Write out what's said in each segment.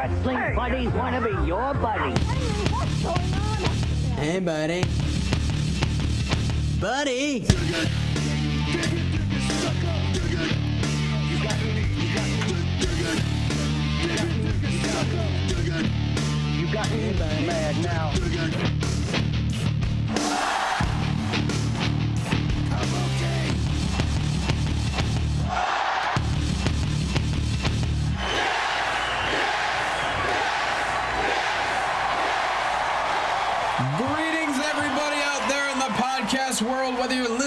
wrestling buddies want to be your buddy. Hey, buddy. Buddy. You got me mad now.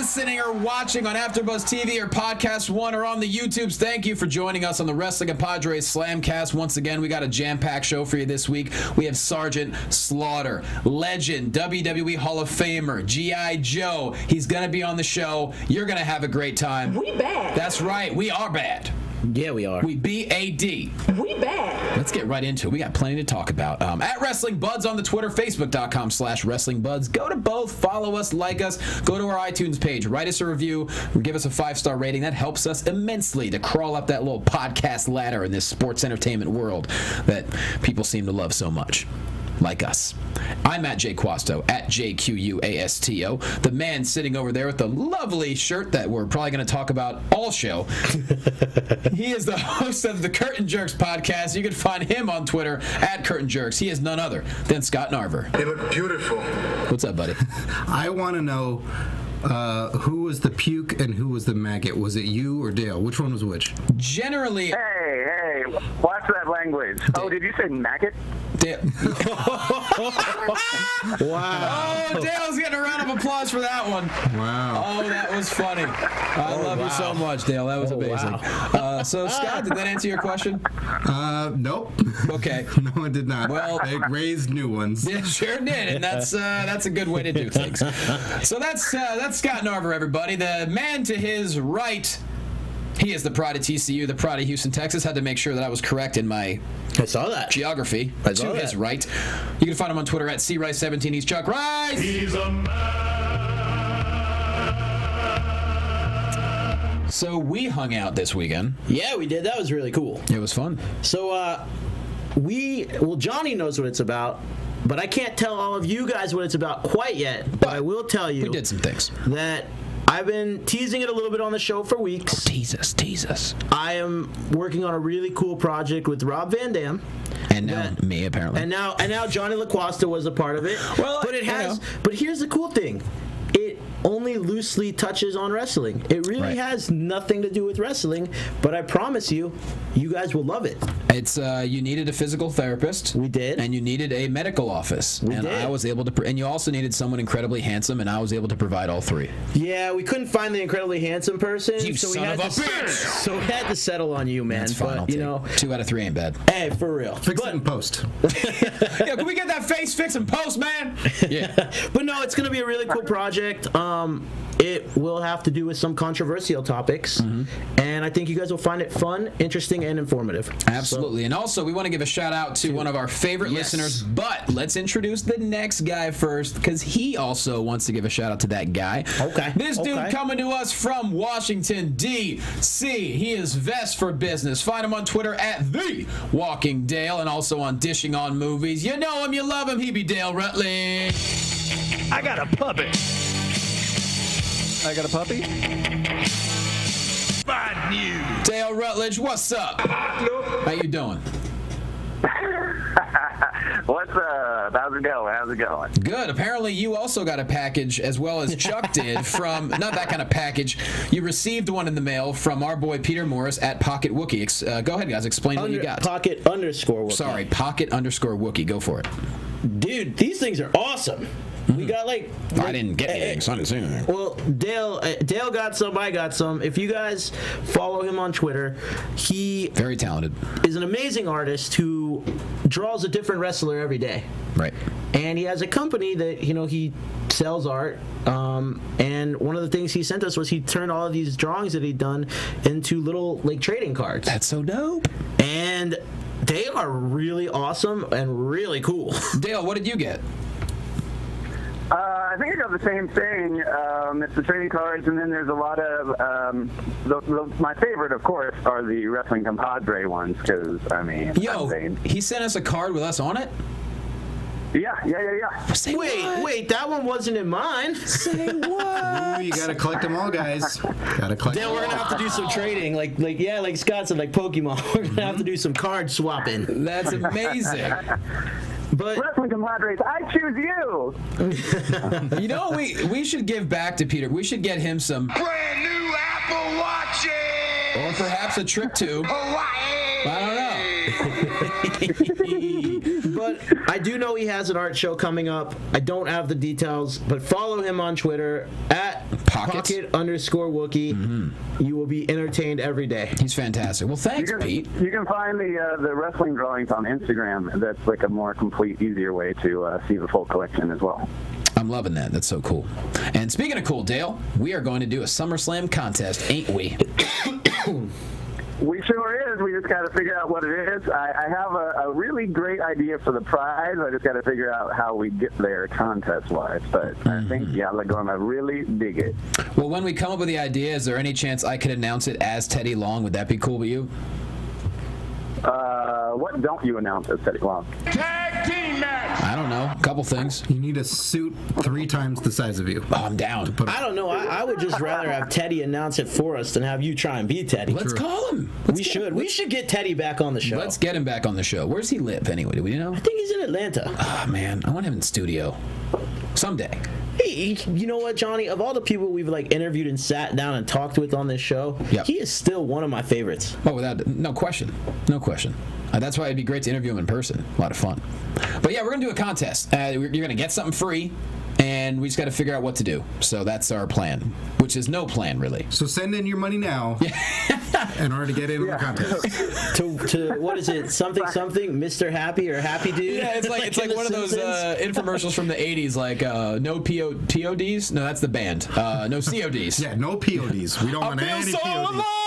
Listening or watching on AfterBuzz TV or Podcast One or on the YouTubes. Thank you for joining us on the Wrestling Compadres Slamcast. Once again, we got a jam-packed show for you this week. We have Sergeant Slaughter, legend, WWE Hall of Famer, GI Joe. He's gonna be on the show. You're gonna have a great time. We bad. That's right, we are bad. Yeah, we are. We B A D. We bad. Let's get right into it. We got plenty to talk about. Um, at Wrestling Buds on the Twitter, Facebook.com slash Wrestling Buds. Go to both, follow us, like us, go to our iTunes page, write us a review, give us a five star rating. That helps us immensely to crawl up that little podcast ladder in this sports entertainment world that people seem to love so much. Like us. I'm at Jay Quasto, at JQUASTO. The man sitting over there with the lovely shirt that we're probably going to talk about all show. He is the host of the Curtain Jerks podcast. You can find him on Twitter at Curtain Jerks. He is none other than Scott Narver. You look beautiful. What's up, buddy? I want to know uh, who was the puke and who was the maggot. Was it you or Dale? Which one was which? Generally, Hey, hey, watch that language. Oh, did you say maggot? Dale, Wow. oh, Dale's getting a round of applause for that one. Wow. Oh, that was funny. I love you so much, Dale. That was Oh, amazing. Uh, so, Scott, did that answer your question? Uh, nope. Okay. no, it did not. Well- they raised new ones. Yeah, sure did, and that's uh, that's a good way to do things. So that's uh, that's Scott Narver, everybody. The man to his right. He is the pride of TCU, the pride of Houston, Texas. Had to make sure that I was correct in my I saw that. geography I to saw his right. You can find him on Twitter at crice17. He's Chuck Rice. He's a So we hung out this weekend. Yeah, we did. That was really cool. It was fun. So, uh, we, well, Johnny knows what it's about, but I can't tell all of you guys what it's about quite yet. But I will tell you We did some things. that I've been teasing it a little bit on the show for weeks. Oh, tease us, tease us. I am working on a really cool project with Rob Van Dam. And now That- me, apparently. And now, and now Johnny LaQuasta was a part of it. Well, but it has. know. But here's the cool thing: it only loosely touches on wrestling. It really Right. has nothing to do with wrestling. But I promise you, you guys will love it. It's uh, you needed a physical therapist. We did. and you needed a medical office. We and did. I was able to. Pr- and you also needed someone incredibly handsome, and I was able to provide all three. Yeah, we couldn't find the incredibly handsome person, You so we had of to a bitch! so we had to settle on you, man. That's fine. I'll but you take know, it. two out of three ain't bad. hey, for real. Fix but, it in post. yeah, can we get that face fixed and post, man? Yeah. but no, it's gonna be a really cool project. Um, it will have to do with some controversial topics, Mm-hmm. and I think you guys will find it fun, interesting, and informative. Absolutely. And also, we want to give a shout out to one of our favorite Yes. listeners, but let's introduce the next guy first because he also wants to give a shout out to that guy. Okay. This dude Okay. coming to us from Washington, D.C. He is Vest for Business. Find him on Twitter at The Walking Dale and also on Dishing on Movies. You know him, you love him. He be Dale Rutledge. I got a puppy. I got a puppy? bad news. Dale Rutledge, what's up? How you doing? What's up? How's it going? How's it going? Good. Apparently, you also got a package, as well as Chuck did, from not that kind of package. You received one in the mail from our boy Peter Morris at Pocket Wookie. Uh, go ahead, guys. Explain what you got. pocket underscore. Wookie. Sorry, Pocket underscore Wookie. Go for it. dude, these things are awesome. We got like, Mm-hmm. I didn't get eh, anything, so I didn't say anything. Well, Dale, uh, Dale got some. I got some. If you guys follow him on Twitter, he Very talented. is an amazing artist who draws a different wrestler every day. Right. and he has a company that you know he sells art um, and one of the things he sent us was he turned all of these drawings that he'd done into little like trading cards That's so dope. and they are really awesome and really cool Dale, what did you get? Uh, I I think I got the same thing. Um, it's the trading cards, and then there's a lot of um, the, the, my favorite, of course, are the wrestling compadre ones because I mean, Yo, he sent us a card with us on it. yeah, yeah, yeah, yeah. Say Wait, what? wait, that one wasn't in mine. Say what? Ooh, you gotta collect them all, guys. Gotta collect. Then them we're gonna all. have to do some trading, like, like yeah, like Scott said, like Pokemon. We're gonna have to do some card swapping. That's amazing. But Wrestling compadres, I choose you. You know, we we should give back to Peter. We should get him some, Brand new Apple Watches. or perhaps a trip to. Hawaii. I don't know. but I do know he has an art show coming up. I don't have the details, but follow him on Twitter at Pockets? pocket underscore Wookie. You will be entertained every day. He's fantastic. Well, You thanks, can, Pete. you can find the uh, the wrestling drawings on Instagram. That's like a more complete, easier way to uh, see the full collection as well. I'm loving that. That's so cool. And speaking of cool, Dale, we are going to do a SummerSlam contest, ain't we? We sure is. We just got to figure out what it is. I, I have a, a really great idea for the prize. I just got to figure out how we get there contest wise. But I mm-hmm. think, yeah, I'm going to really dig it. Well, when we come up with the idea, is there any chance I could announce it as Teddy Long? Would that be cool with you? Uh, what don't you announce as Teddy Long? Tag team match. I don't know. A couple things. You need a suit three times the size of you. Oh, I'm down. I don't know. I, I would just rather have Teddy announce it for us than have you try and be Teddy. Let's call him. Let's we get- should. We should get Teddy back on the show. Let's get him back on the show. Where's he live anyway? Do we know? I think he's in Atlanta. Oh man, I want him in studio someday. Hey, you know what, Johnny? Of all the people we've like interviewed and sat down and talked with on this show, Yep. he is still one of my favorites. Oh, without no question, no question. Uh, that's why it'd be great to interview him in person. A lot of fun. But yeah, we're gonna do a contest. Uh, you're gonna get something free, and we just got to figure out what to do. So that's our plan, which is no plan really. So send in your money now in order to get in on the contest. To, to what is it? Something something, Mr. Happy or Happy Dude? Yeah, it's like it's in like The one of those uh, infomercials from the '80s, like uh, no PO, PODs. No, that's the band. Uh, no CODs. Yeah, no PODs. We don't I want feel any so PODs. alive.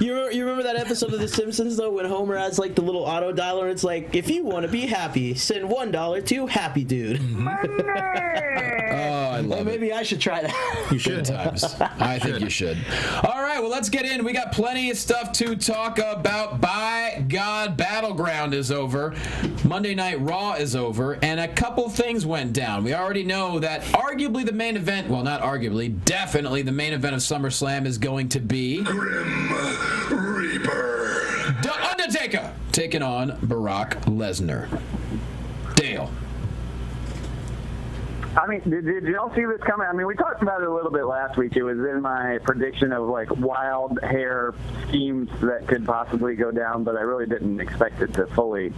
You, you remember that episode of The Simpsons though, when Homer has like the little auto dialer? and It's like, if you want to be happy, send one dollar to Happy Dude. Oh, I love Well, it. maybe I should try that. You Good should. times. I think you should. All right, well, let's get in. We got plenty of stuff to talk about. By God, Battleground is over. Monday Night Raw is over, and a couple things went down. We already know that arguably the main event, well, not arguably, definitely the main event of SummerSlam is going to be Grim Reaper. The Undertaker taking on Brock Lesnar. Dale. I mean, did, did y'all see this coming? I mean, we talked about it a little bit last week. It was in my prediction of like wild hair schemes that could possibly go down, but I really didn't expect it to fully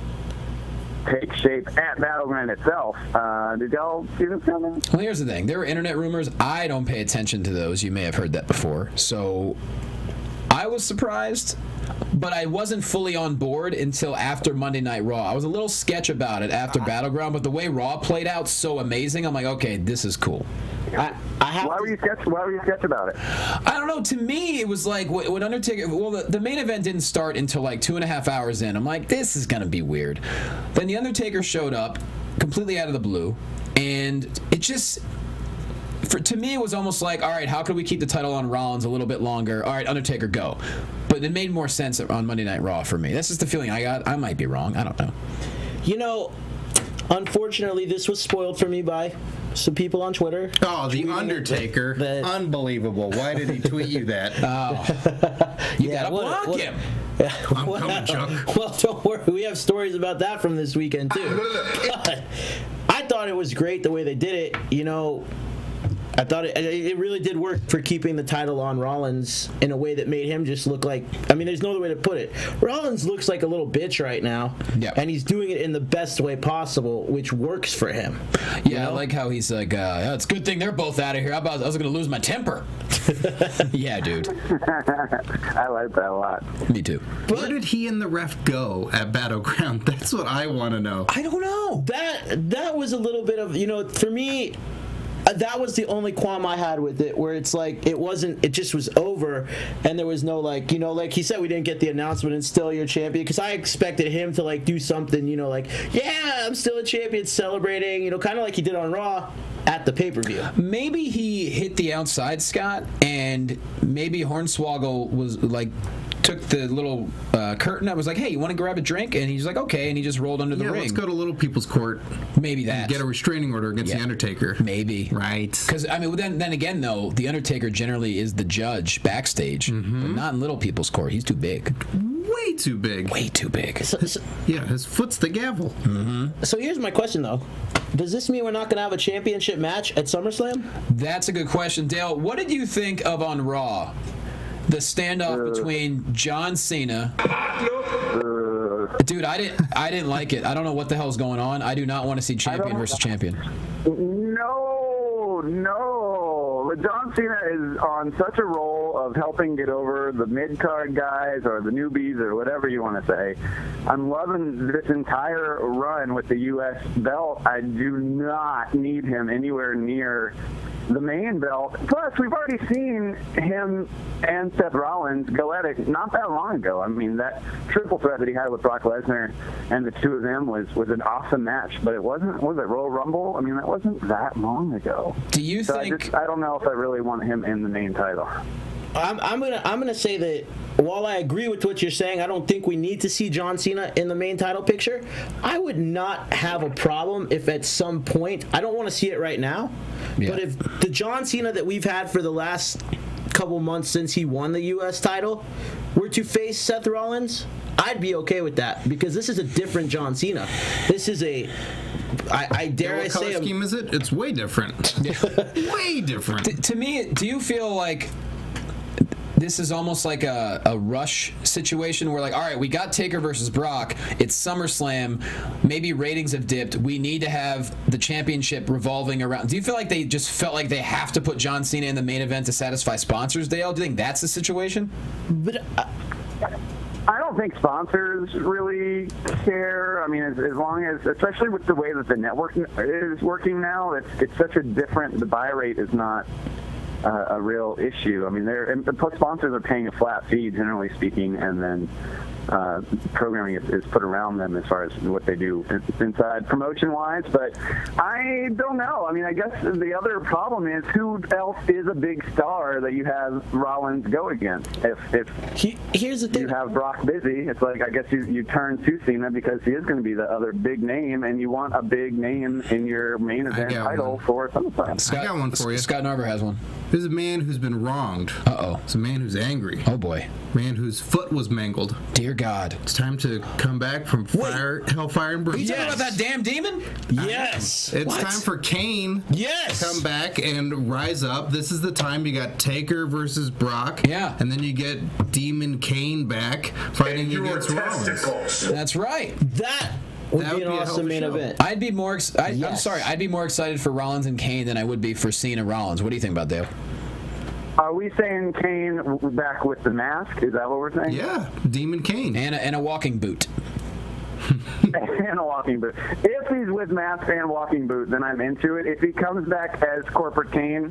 take shape at Battleground itself. Uh, did y'all see this coming? Well, here's the thing. There were internet rumors. I don't pay attention to those. You may have heard that before. So I was surprised, but I wasn't fully on board until after Monday Night Raw. I was a little sketch about it after uh-huh. Battleground, but the way Raw played out so amazing, I'm like, okay, this is cool. I, I have Why were you sketch? Why were you sketch about it? I don't know. To me, it was like wh- when Undertaker. Well, the, the main event didn't start until like two and a half hours in. I'm like, this is gonna be weird. Then the Undertaker showed up, completely out of the blue, and it just. For, to me, it was almost like, all right, how could we keep the title on Rollins a little bit longer? All right, Undertaker, go. But it made more sense on Monday Night Raw for me. That's just the feeling I got. I might be wrong. I don't know. You know, unfortunately, this was spoiled for me by some people on Twitter. Oh, the Undertaker. that- Unbelievable. Why did he tweet you that? oh, You Yeah, gotta what- block what- him. I'm coming, Chuck. Well, don't worry. We have stories about that from this weekend too. But I thought it was great the way they did it. You know, I thought it, it really did work for keeping the title on Rollins in a way that made him just look like. I mean, there's no other way to put it. Rollins looks like a little bitch right now, Yep. and he's doing it in the best way possible, which works for him. Yeah, I like how he's like, uh, oh, it's a good thing they're both out of here. How about I was gonna lose my temper? yeah, dude. I like that a lot. Me too. Where did he and the ref go at Battleground? That's what I want to know. I don't know. that that was a little bit of you know for me Uh, that was the only qualm I had with it, where it's like it wasn't, it just was over, and there was no like, you know, like he said, we didn't get the announcement and still your champion because I expected him to like do something, you know, like yeah, I'm still a champion, celebrating, you know, kind of like he did on Raw at the pay per view. Maybe he hit the outside, Scott, and maybe Hornswoggle was like took the little uh, curtain. I was like, "Hey, you want to grab a drink?" And he's like, "Okay," and he just rolled under the Yeah, ring. let's go to Little People's Court. Maybe that. Get a restraining order against Yeah. the Undertaker. Maybe. Right. Because I mean, then then again, though, the Undertaker generally is the judge backstage, Mm-hmm. but not in Little People's Court. He's too big, Way too big. way too big. So, so, Yeah, his foot's the gavel. so here's my question though: Does this mean we're not going to have a championship match at SummerSlam? That's a good question, Dale. What did you think of on Raw? The standoff uh. between John Cena. Uh. Dude, I didn't. I didn't like it. I don't know what the hell's going on. I do not want to see champion versus champion. No, no. John Cena is on such a roll of helping get over the mid card guys or the newbies or whatever you want to say. I'm loving this entire run with the U.S. belt. I do not need him anywhere near the main belt. Plus, we've already seen him and Seth Rollins go at it not that long ago. I mean, that triple threat that he had with Brock Lesnar and the two of them was was an awesome match. But it wasn't was it Royal Rumble? I mean, that wasn't that long ago. Do you So I think? just I don't know if I really want him in the main title. I'm, I'm gonna I'm gonna say that while I agree with what you're saying, I don't think we need to see John Cena in the main title picture. I would not have a problem if at some point I don't want to see it right now, Yeah. but if the John Cena that we've had for the last couple months since he won the U.S. title were to face Seth Rollins, I'd be okay with that because this is a different John Cena. This is a I, I dare I what color scheme is it? It's way different. way different. to me, do you feel like this is almost like a, a rush situation where like all right we got taker versus brock. It's summerslam. Maybe ratings have dipped. We need to have the championship revolving around. Do you feel like they just felt like they have to put john cena in the main event to satisfy sponsors dale? Do you think that's the situation? But uh, I don't think sponsors really care. I mean, as, as long as, especially with the way that the network is working now, it's it's such a different. The buy rate is not uh, a real issue. I mean, they're and plus sponsors are paying a flat fee, generally speaking, and then uh, programming is, is put around them as far as what they do inside promotion-wise. But I don't know. I mean, I guess the other problem is who else is a big star that you have Rollins go against? If if he, here's the thing. you have Brock busy, it's like I guess you, you turn to Cena because he is going to be the other big name, and you want a big name in your main event title one. for SummerSlam. scott, got one for you. scott narver has one. This is a man who's been wronged. Uh-oh. It's a man who's angry. Oh boy Man whose foot was mangled. dear god It's time to come back from fire, hellfire, and are you brimstone. talking about that damn demon yes. It's What? time for Kane Yes. to come back and rise up. This is the time you got Taker versus Brock. Yeah. And then you get Demon Kane back fighting Your against Rollins. that's right That would That be would an be a hell of awesome main show. event. I'd be more. Ex- I, I'm Yes. sorry. I'd be more excited for Rollins and Kane than I would be for Cena Rollins. What do you think about Dale? Are we saying Kane back with the mask? Is that what we're saying? Yeah, Demon Kane. And a, and a walking boot. and a walking boot. If he's with mask and walking boot, then I'm into it. If he comes back as corporate Kane,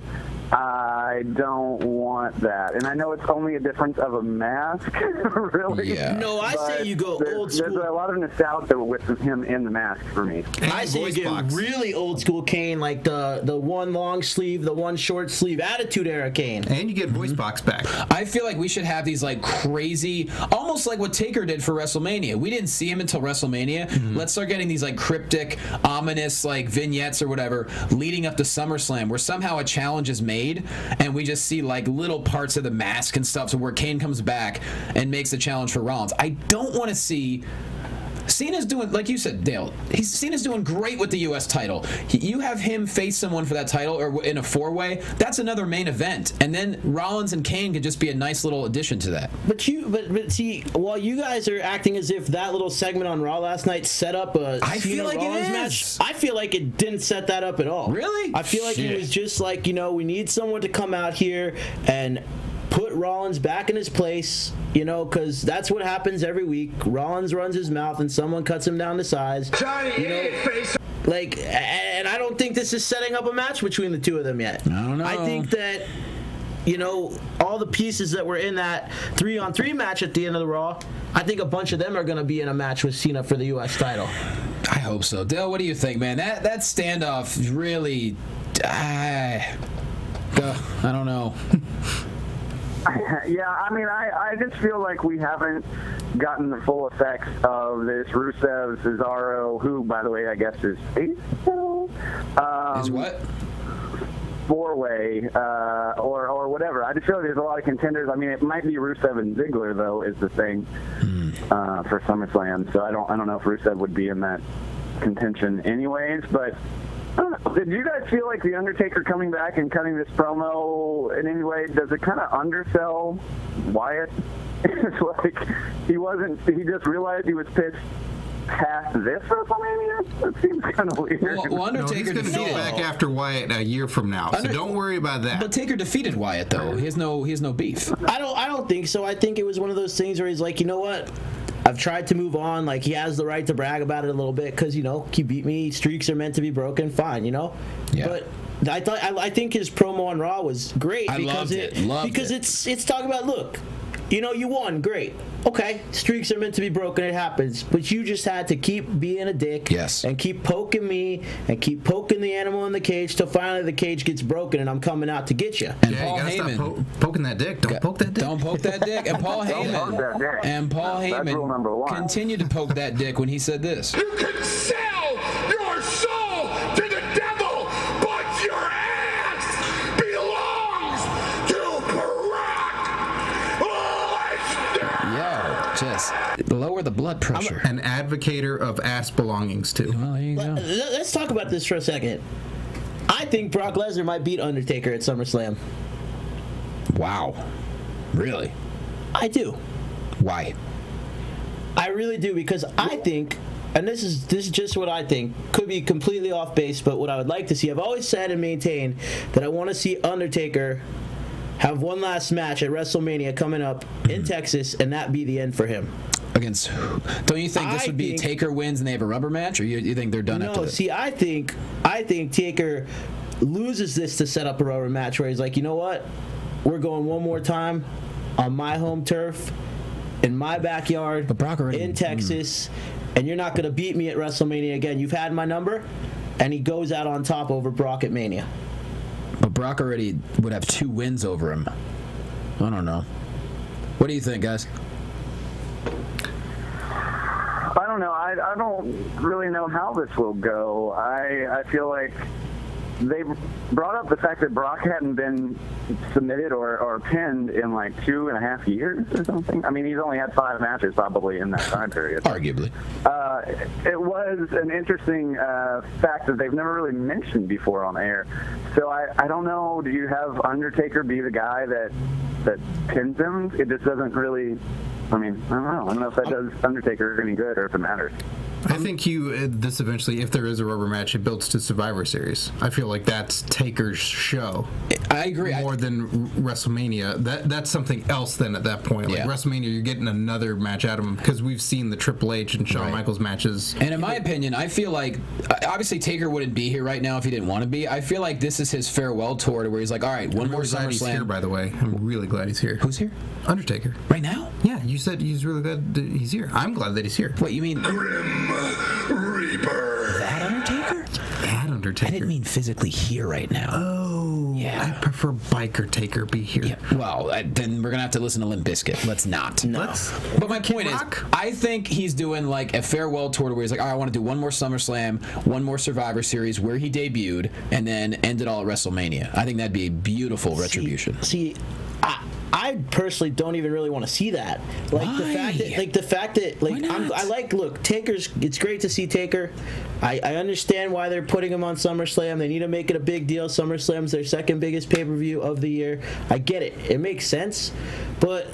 I don't want that. And I know it's only a difference of a mask, really. Yeah. No, I say you go there's, old school. There's a lot of nostalgia with him in the mask for me. And I say you get box. really old school Kane, like the the one long sleeve, the one short sleeve, Attitude Era Kane. And you get voice mm-hmm. box back. I feel like we should have these like crazy, almost like what Taker did for WrestleMania. We didn't see him until WrestleMania. Mm-hmm. Let's start getting these like cryptic, ominous like vignettes or whatever leading up to SummerSlam, where somehow a challenge is made, and we just see like little parts of the mask and stuff. So where Kane comes back and makes the challenge for Rollins. I don't want to see. Cena's doing, like you said, Dale. He's Cena's doing great with the U.S. title. He, you have him face someone for that title, or in a four-way. That's another main event, and then Rollins and Kane could just be a nice little addition to that. But you, but, but see, while you guys are acting as if that little segment on Raw last night set up a I Cena feel like it Rollins is. match, I feel like it didn't set that up at all. Really? I feel like Shit. it was just like you know we need someone to come out here and put Rollins back in his place. You know, because that's what happens every week. Rollins runs his mouth and someone cuts him down to size. Johnny You know, Face. Like, and I don't think this is setting up a match between the two of them yet. I don't know. I think that you know all the pieces that were in that three on three match at the end of the Raw. I think a bunch of them are going to be in a match with Cena for the U.S. title. I hope so. Dale, what do you think, man? That that standoff really. I, uh, I don't know. Yeah, I mean, I, I just feel like we haven't gotten the full effects of this Rusev Cesaro, who, by the way, I guess is still? Um, Is what? four way uh, or or whatever. I just feel like there's a lot of contenders. I mean, it might be Rusev and Ziggler though is the thing uh, for SummerSlam. So I don't I don't know if Rusev would be in that contention anyways. But I don't know. did you guys feel like the Undertaker coming back and cutting this promo in any way does it kind of undersell Wyatt? it's like he wasn't. He just realized he was pissed. Past this WrestleMania, It seems kind of weird. Well, well No, he's Undertaker going to go defeated. back after Wyatt a year from now, so Under- don't worry about that. But Taker defeated Wyatt though. He has no he has no beef. I don't. I don't think so. I think it was one of those things where he's like, you know what? I've tried to move on. Like he has the right to brag about it a little bit because you know he beat me. Streaks are meant to be broken. Fine, you know. Yeah. But I thought I, I think his promo on Raw was great I because it. Loved because it. it's it's talking about look, you know you won great. Okay, streaks are meant to be broken. It happens, but you just had to keep being a dick. Yes. And keep poking me and keep poking the animal in the cage till finally the cage gets broken and I'm coming out to get you. And yeah, Paul you gotta Heyman. stop po- poking that dick. Don't poke that dick. Don't poke that dick. And Paul Don't Heyman. poke that dick. And Paul That's rule number Heyman one. continued to poke that dick when he said this. You can sell lower the blood pressure. An advocator of ass belongings too. Well, there you go. Let- Let's talk about this for a second. I think Brock Lesnar might beat Undertaker at SummerSlam. Wow. Really? I do. Why? I really do because I think, and this is this is just what I think, could be completely off base, but what I would like to see. I've always said and maintained that I want to see Undertaker have one last match at WrestleMania coming up in mm-hmm. Texas, and that be the end for him. Against who? Don't you think this would be Taker wins and they have a rubber match, or you, you think they're done after No, this? see, I think I think Taker loses this to set up a rubber match where he's like, you know what, we're going one more time on my home turf, in my backyard, But Brock already- in mm. Texas, and you're not going to beat me at WrestleMania again. You've had my number, and he goes out on top over Brock at Mania. But Brock already would have two wins over him. I don't know. What do you think, guys? I don't know. I, I don't really know how this will go. I I feel like they brought up the fact that Brock hadn't been submitted or, or pinned in like two and a half years or something. I mean, he's only had five matches probably in that time period. Arguably. Uh, it was an interesting uh, fact that they've never really mentioned before on air. So I, I don't know. Do you have Undertaker be the guy that that pins him? It just doesn't really. I mean, I don't know. I don't know if that does Undertaker any good or if it matters. I think you uh, this eventually, if there is a rubber match, it builds to Survivor Series. I feel like that's Taker's show I agree. I- more than WrestleMania. That that's something else. Then at that point, like Yeah. WrestleMania, you're getting another match out of him because we've seen the Triple H and Shawn Right. Michaels matches. And in my opinion, I feel like uh, obviously Taker wouldn't be here right now if he didn't want to be. I feel like this is his farewell tour to where he's like, all right, one I'm more really glad he's here, by the way. I'm really glad he's here. Who's here? Undertaker. Right now? Yeah, you said he's really glad that he's here. I'm glad that he's here. What you mean? Reaper. That Undertaker? That Undertaker. I didn't mean physically here right now. Oh, Yeah. I prefer Biker Taker be here. Yeah, well, uh, then we're gonna have to listen to Limp Bizkit. Let's not. Let's. But my point Rock? is, I think he's doing like a farewell tour where he's like, all right, I want to do one more SummerSlam, one more Survivor Series where he debuted, and then end it all at WrestleMania. I think that'd be a beautiful retribution. See, I, I personally don't even really want to see that. Like the Why? fact that, like the fact that, like I'm. I like. Look, Taker's. It's great to see Taker. I, I understand why they're putting him on SummerSlam. They need to make it a big deal. SummerSlam's their second biggest pay per view of the year. I get it. It makes sense, but.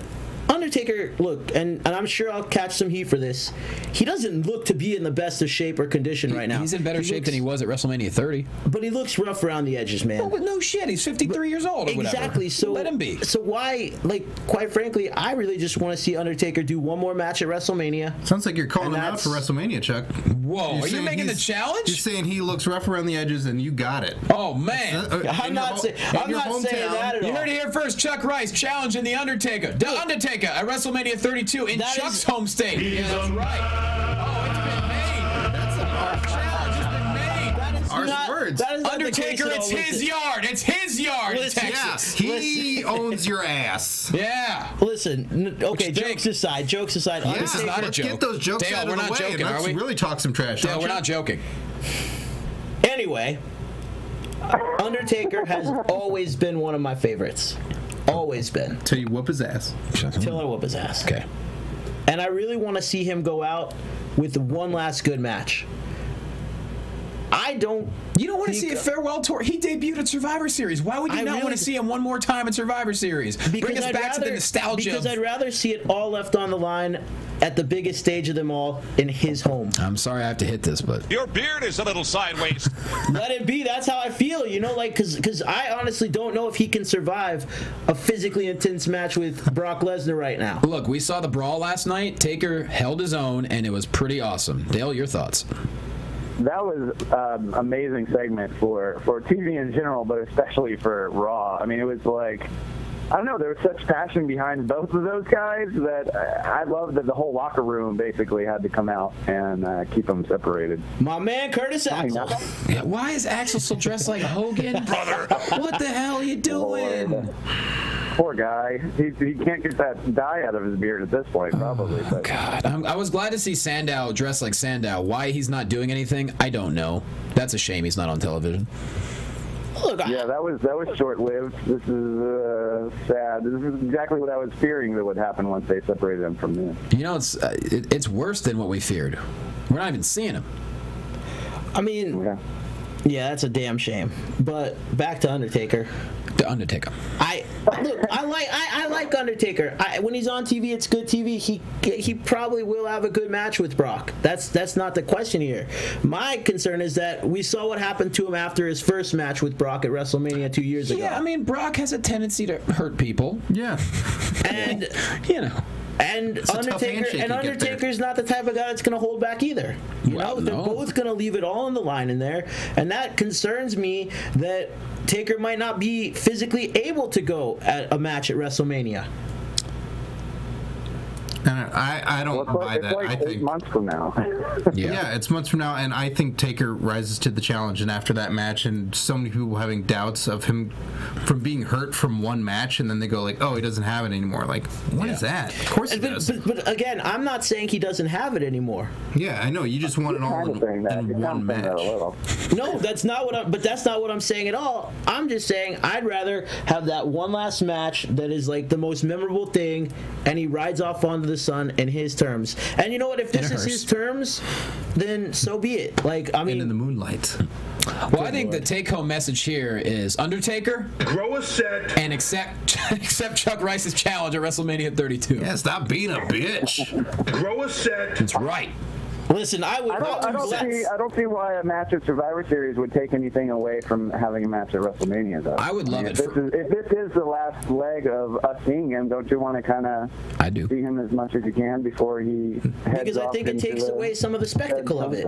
Undertaker, look, and, and I'm sure I'll catch some heat for this. He doesn't look to be in the best of shape or condition right now. He's in better shape looks- than he was at WrestleMania 30. But he looks rough around the edges, man. Oh, but no shit. He's 53 years old or whatever. Exactly. So let him be. So why, like, quite frankly, I really just want to see Undertaker do one more match at WrestleMania. Sounds like you're calling him out for WrestleMania, Chuck. Whoa, You're are you making the challenge? You're saying he looks rough around the edges, and you got it. Oh man. Uh, uh, I'm not your saying- I'm not saying that at all. You all. heard it here first. Chuck Rice challenging the Undertaker. The Undertaker at WrestleMania 32 in That Chuck's is- home state. Yeah, that's right. Oh, it's been made. That's a our challenge has been made. That is Harsh not, words. That is Undertaker, it's all. his Listen. yard. It's his yard in Listen, Yeah, Texas. he owns your ass. Yeah. Listen, okay, you think? jokes aside, jokes aside, Yeah, This is not a joke. get those jokes Dale, out we're of the not way. joking, and are let's we? really talk some trash. Dale, we're you? not joking. Anyway, Undertaker has always been one of my favorites. Always been. Till you whoop his ass. Till I whoop his ass. Okay. And I really want to see him go out with one last good match. I don't. You don't want to see a farewell tour. He debuted at Survivor Series. Why would you I not really- want to see him one more time at Survivor Series? Bring us I'd back to the nostalgia. Because of- I'd rather see it all left on the line at the biggest stage of them all in his home. I'm sorry I have to hit this, but Your beard is a little sideways. Let it be. That's how I feel. You know, like because because I honestly don't know if he can survive a physically intense match with Brock Lesnar right now. look, we saw the brawl last night. Taker held his own, and it was pretty awesome. Dale, your thoughts? That was um, amazing segment for for TV in general, but especially for Raw. I mean, it was like. I don't know. There was such passion behind both of those guys that I I love that the whole locker room basically had to come out and uh, keep them separated. My man Curtis Axel. Yeah, why is Axel still dressed like Hogan? Brother. What the hell are you doing? Poor guy. He, he can't get that dye out of his beard at this point, probably. But God, I'm, I was glad to see Sandow dressed like Sandow. Why he's not doing anything, I don't know. That's a shame he's not on television. Look, I- yeah, that was that was short lived. This is uh, sad. This is exactly what I was fearing that would happen once they separated him from me. You know, it's uh, it, it's worse than what we feared. We're not even seeing him. I mean, Yeah. yeah, that's a damn shame. But back to Undertaker. The Undertaker. I look. I like. I, I like Undertaker. I, when he's on TV, it's good TV. He he probably will have a good match with Brock. That's that's not the question here. My concern is that we saw what happened to him after his first match with Brock at WrestleMania two years ago. Yeah, I mean, Brock has a tendency to hurt people. Yeah. and You know. And Undertaker and. Undertaker's not the type of guy that's going to hold back either. You Well, know, they're no. both going to leave it all on the line in there, and that concerns me that Taker might not be physically able to go at a match at WrestleMania. And I, I don't Well, buy like, that. it's like I eight think. months from now. Yeah. Yeah, it's months from now, and I think Taker rises to the challenge. And after that match, and so many people having doubts of him from being hurt from one match, and then they go like, "Oh, he doesn't have it anymore." Like, what is Yeah. that? Of course he But, does. but, but again, I'm not saying he doesn't have it anymore. yeah, I know. You just want it all in, of saying that. in one kind of that match. No, that's not what I'm. But that's not what I'm saying at all. I'm just saying I'd rather have that one last match that is like the most memorable thing, and he rides off onto the sun in his terms. And you know what? If this is his terms, then so be it. Like I And in the moonlight. Well, I think the take-home message here is Undertaker Grow a set. and accept accept Chuck Rice's challenge at WrestleMania 32. Yeah, stop being a bitch. Grow a set. That's right. Listen, I would. I don't, I don't see. I don't see why a match at Survivor Series would take anything away from having a match at WrestleMania. Though I would love mean, it If for- this, is, if this is the last leg of us seeing him, don't you want to kind of I do. see him as much as you can before he heads because I off think it takes the- away some of the spectacle of it.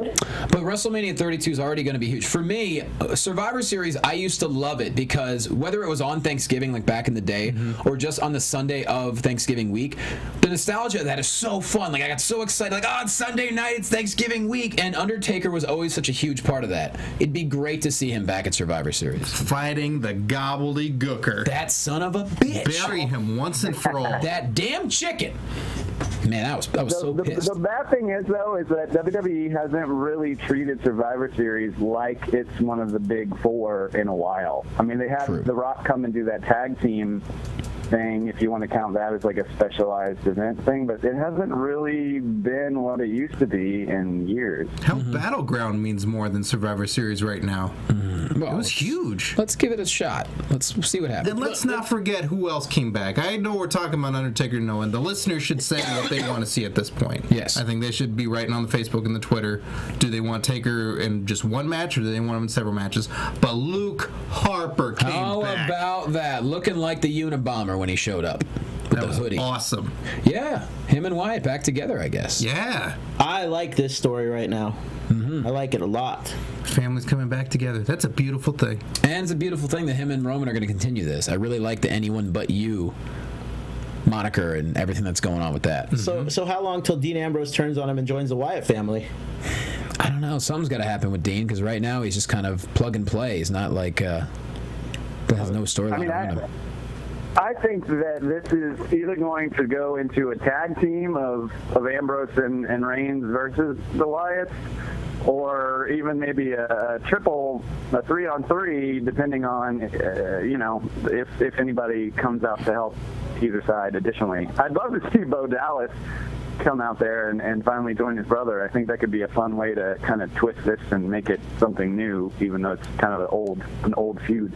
But WrestleMania 32 is already going to be huge. For me, uh, Survivor Series, I used to love it because whether it was on Thanksgiving, like back in the day, or just on the Sunday of Thanksgiving week, the nostalgia of that is so fun. Like, I got so excited. Like, oh, it's Sunday night, it's Thanksgiving week. And Undertaker was always such a huge part of that. It'd be great to see him back at Survivor Series. Fighting the Gobbledy Gooker. That son of a bitch. Bury him once and for all. That damn chicken. Man, I was, I was The, so the, pissed. the bad thing is, though, is that WWE hasn't really treated Survivor Series like it's one of the big four in a while. I mean, they had True. The Rock come and do that tag team thing, if you want to count that as like a specialized event thing, but it hasn't really been what it used to be in years. Hell, mm-hmm. Battleground means more than Survivor Series right now. Well, It was huge. Let's give it a shot. Let's see what happens. Then let's not forget who else came back. I know we're talking about Undertaker no and the listeners should say what they want to see at this point. Yes. I think they should be writing on the Facebook and the Twitter. Do they want Taker in just one match or do they want him in several matches? But Luke Harper came back. How back. about that? Looking like the Unabomber when he showed up with that the was hoodie. awesome. Yeah, him and Wyatt back together, I guess. Yeah. I like this story right now. Mm-hmm. I like it a lot. Families coming back together. That's a beautiful thing. And it's a beautiful thing that him and Roman are going to continue this. I really like the anyone but you moniker and everything that's going on with that. So, so how long till Dean Ambrose turns on him and joins the Wyatt family? I don't know. Something's got to happen with Dean because right now he's just kind of plug and play. He's not like uh, has no storyline I mean, around I, him. I think that this is either going to go into a tag team of, of Ambrose and, and Reigns versus the Wyatts, or even maybe a, a triple, a three on three, depending on, uh, you know, if, if anybody comes out to help either side additionally. I'd love to see Bo Dallas come out there and, and finally join his brother. I think that could be a fun way to kind of twist this and make it something new, even though it's kind of an old, an old feud.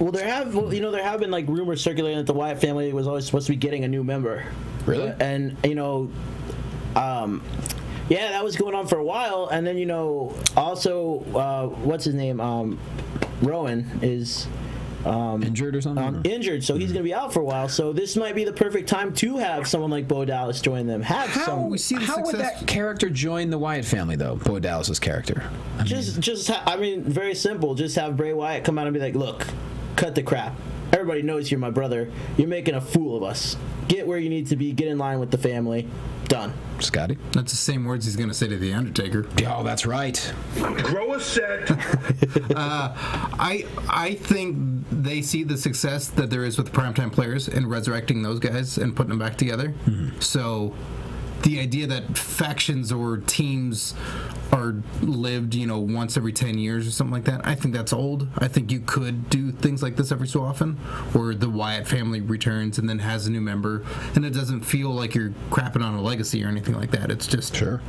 Well, there have well, you know there have been like rumors circulating that the Wyatt family was always supposed to be getting a new member. Really? And you know, um, yeah, that was going on for a while, and then you know also uh, what's his name? Um, Rowan is Injured or something? um, injured, so he's going to be out for a while. So this might be the perfect time to have someone like Bo Dallas join them. Have how some we see the how would that character join the Wyatt family though? Bo Dallas's character. I mean, Just, just, ha- I mean, very simple. Just have Bray Wyatt come out and be like, "Look, cut the crap. Everybody knows you're my brother. You're making a fool of us. Get where you need to be. Get in line with the family. Done." Scotty. That's the same words he's going to say to The Undertaker. Oh, that's right. Grow a set. Uh, I I think they see the success that there is with primetime players and resurrecting those guys and putting them back together. Hmm. So the idea that factions or teams are lived, you know, once every 10 years or something like that, I think that's old. I think you could do things like this every so often where the Wyatt family returns and then has a new member and it doesn't feel like you're crapping on a legacy or anything like that. It's just Sure.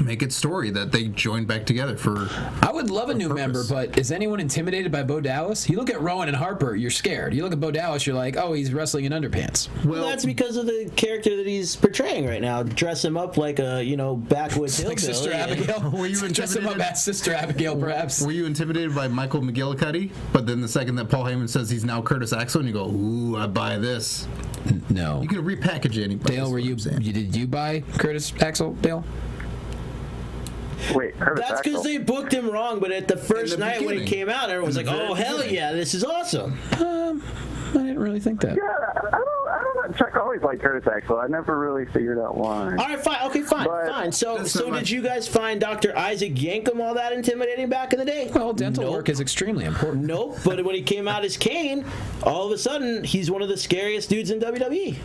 Make it story that they joined back together for I would love a new member, but is anyone intimidated by Bo Dallas? You look at Rowan and Harper, you're scared. You look at Bo Dallas, you're like, oh, he's wrestling in underpants. Well, that's because of the character that he's portraying right now. Dress him up like a you know backwoods Like hillbilly. Sister Abigail. Were you Dress him up intimidated? as Sister Abigail, perhaps. Were you intimidated by Michael McGillicutty? But then the second that Paul Heyman says he's now Curtis Axel, and you go, "Ooh, I buy this." No. You can repackage anybody. Dale, were you, you? Did you buy Curtis Axel? Dale? Wait, Curtis That's because they booked him wrong. But at the first the night when it beginning. came out, everyone was like, "Oh hell beginning. yeah, this is awesome." Um, I didn't really think that. Yeah, I don't, I don't know. Chuck always liked Curtis Axel. I never really figured out why. All right, fine. Okay, fine, But- fine. So, so not did you guys find Dr. Isaac Yankem all that intimidating back in the day? Well, dental Nope. work is extremely important. Nope. But when he came out as Kane, all of a sudden he's one of the scariest dudes in. WWE.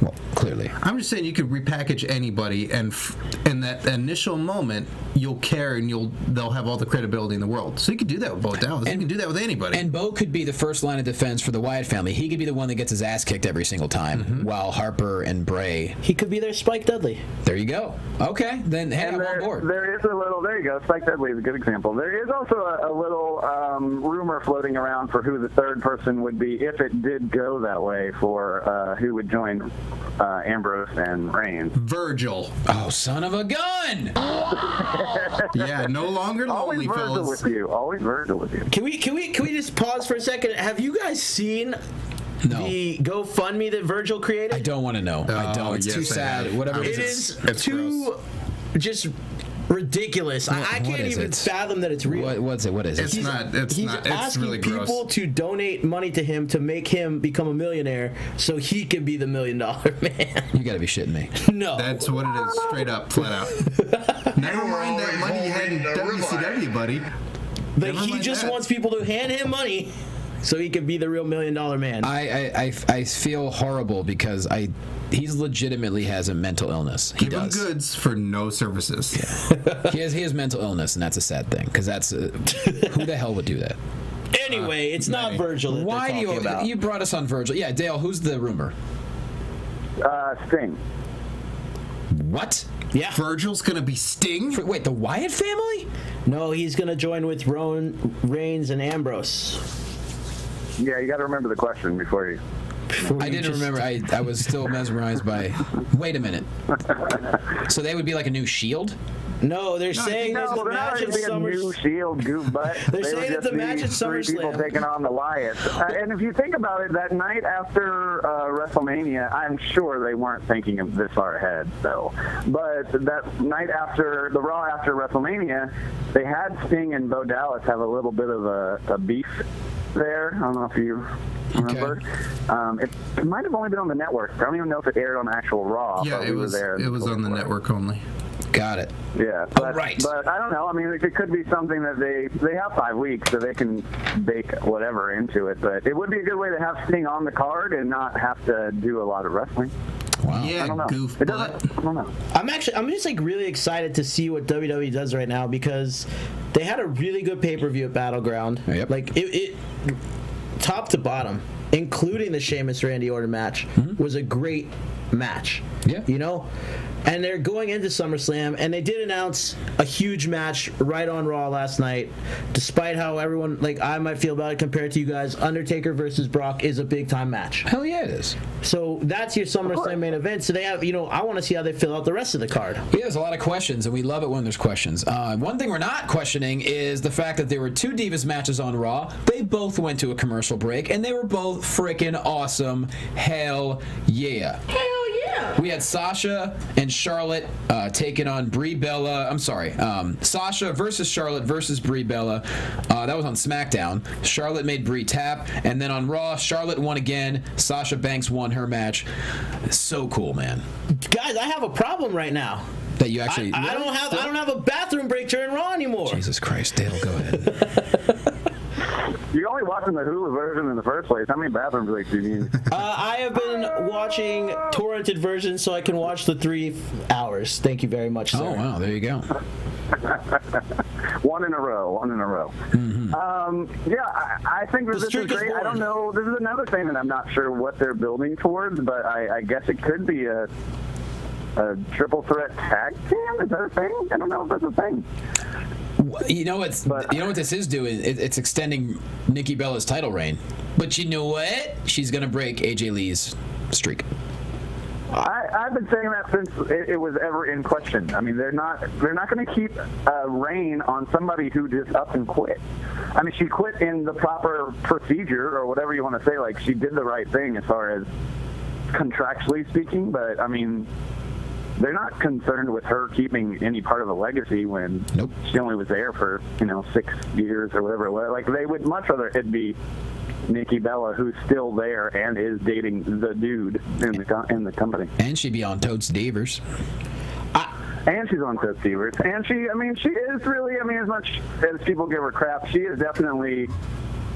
Well, clearly. I'm just saying you could repackage anybody, and f- in that initial moment, you'll care and you'll they'll have all the credibility in the world. So you can do that with Bo Dallas. you can do that with anybody. And Bo could be the first line of defense for the Wyatt family. He could be the one that gets his ass kicked every single time, Mm-hmm. while Harper and Bray. He could be their Spike Dudley. There you go. Okay, then hey, And I'm on there, board. there is a little. There you go. Spike Dudley is a good example. There is also a, a little um, rumor floating around for who the third person would be if it did go that way for uh, who would join uh, Ambrose and Reigns. Virgil, Oh, son of a gun! yeah, no longer Always lonely, Virgil fellas. with you. Always Virgil with you. Can we can we can we just pause for a second? Have you guys seen No. the GoFundMe that Virgil created? I don't want to know. I Oh, don't. It's too yes, I sad. Whatever It it is is. It's too just ridiculous. I, I can't even it? fathom that it's real. What, what's it? What is it? It's not. It's He's not. It's asking really people gross. to donate money to him to make him become a millionaire so he can be the million dollar man. you got to be shitting me. no. That's what it is, straight up, flat out. Never mind that money you had in WCW, buddy. but never he just that. wants people to hand him money so he could be the real million dollar man. I, I, I, I feel horrible because I he's legitimately has a mental illness. He Give him does. goods for no services. He has he has mental illness, and that's a sad thing because that's uh, who the hell would do that? Anyway, it's not Virgil. That Why do they're you talking about. you brought us on Virgil? Yeah, Dale. Who's the rumor? Uh, Sting. What? Yeah. Virgil's gonna be Sting. Wait, the Wyatt family? No, he's gonna join with Roman Reigns and Ambrose. Yeah, you got to remember the question before you. Before I you didn't just- remember. I, I was still mesmerized by. Wait a minute. So they would be like a new Shield? No, they're saying there's No, a they're match at to be a new Shield goof butt. They're They saying that just the match at three people taking on the Wyatts. Uh, and if you think about it, that night after uh, WrestleMania, I'm sure they weren't thinking of this far ahead, though. But that night after the Raw after WrestleMania, they had Sting and Bo Dallas have a little bit of a, a beef there. I don't know if you remember. Um, it, it might have only been on the network. I don't even know if it aired on actual Raw. Yeah, but it we was. There It was on the network only. Got it. Yeah, Oh, but, right. but I don't know. I mean, it could be something that they they have five weeks, so they can bake whatever into it. But it would be a good way to have Sting on the card and not have to do a lot of wrestling. Wow. Yeah, I don't know. Goof it doesn't, I don't know. I'm actually, I'm just like really excited to see what WWE does right now because they had a really good pay per view at Battleground. Yep. Like it, it, top to bottom, including the Sheamus Randy Orton match, mm-hmm. was a great match. Yeah. You know? And they're going into SummerSlam, and they did announce a huge match right on Raw last night. Despite how everyone, like I might feel about it compared to you guys, Undertaker versus Brock is a big time match. Hell yeah, it is. So that's your SummerSlam main event. So they have, you know, I want to see how they fill out the rest of the card. Yeah, there's a lot of questions, and we love it when there's questions. Uh, one thing we're not questioning is the fact that there were two Divas matches on Raw. They both went to a commercial break, and they were both freaking awesome. Hell yeah. Hell yeah! We had Sasha and Charlotte uh, taking on Brie Bella. I'm sorry, um, Sasha versus Charlotte versus Brie Bella. Uh, that was on SmackDown. Charlotte made Brie tap, and then on Raw, Charlotte won again. Sasha Banks won her match. So cool, man. Guys, I have a problem right now. That you I, actually. I don't have I don't have a bathroom break during Raw anymore. Jesus Christ, Dale, go ahead. You're only watching the Hulu version in the first place. How many bathroom breaks do you need? Uh, I have been watching torrented versions so I can watch the three hours. Thank you very much, sir. Oh wow, there you go. one in a row, one in a row. Um, yeah, I, I think The this is streak is great. I don't know. This is another thing that I'm not sure what they're building towards, but I, I guess it could be a a triple threat tag team. Is that a thing? I don't know if that's a thing. You know what's But- you know what this is doing? It, it's extending Nikki Bella's title reign. But you know what? She's gonna break AJ Lee's streak. I, I've been saying that since it, it was ever in question. I mean, they're not they're not going to keep a reign on somebody who just up and quit. I mean, she quit in the proper procedure or whatever you want to say. Like she did the right thing as far as contractually speaking, but I mean, they're not concerned with her keeping any part of the legacy when Nope. she only was there for you know six years or whatever it was. Like they would much rather it be Nikki Bella who's still there and is dating the dude in the in the company. And she'd be on Total Divas. And she's on Total Divas. And she, I mean, she is really, I mean, as much as people give her crap, she is definitely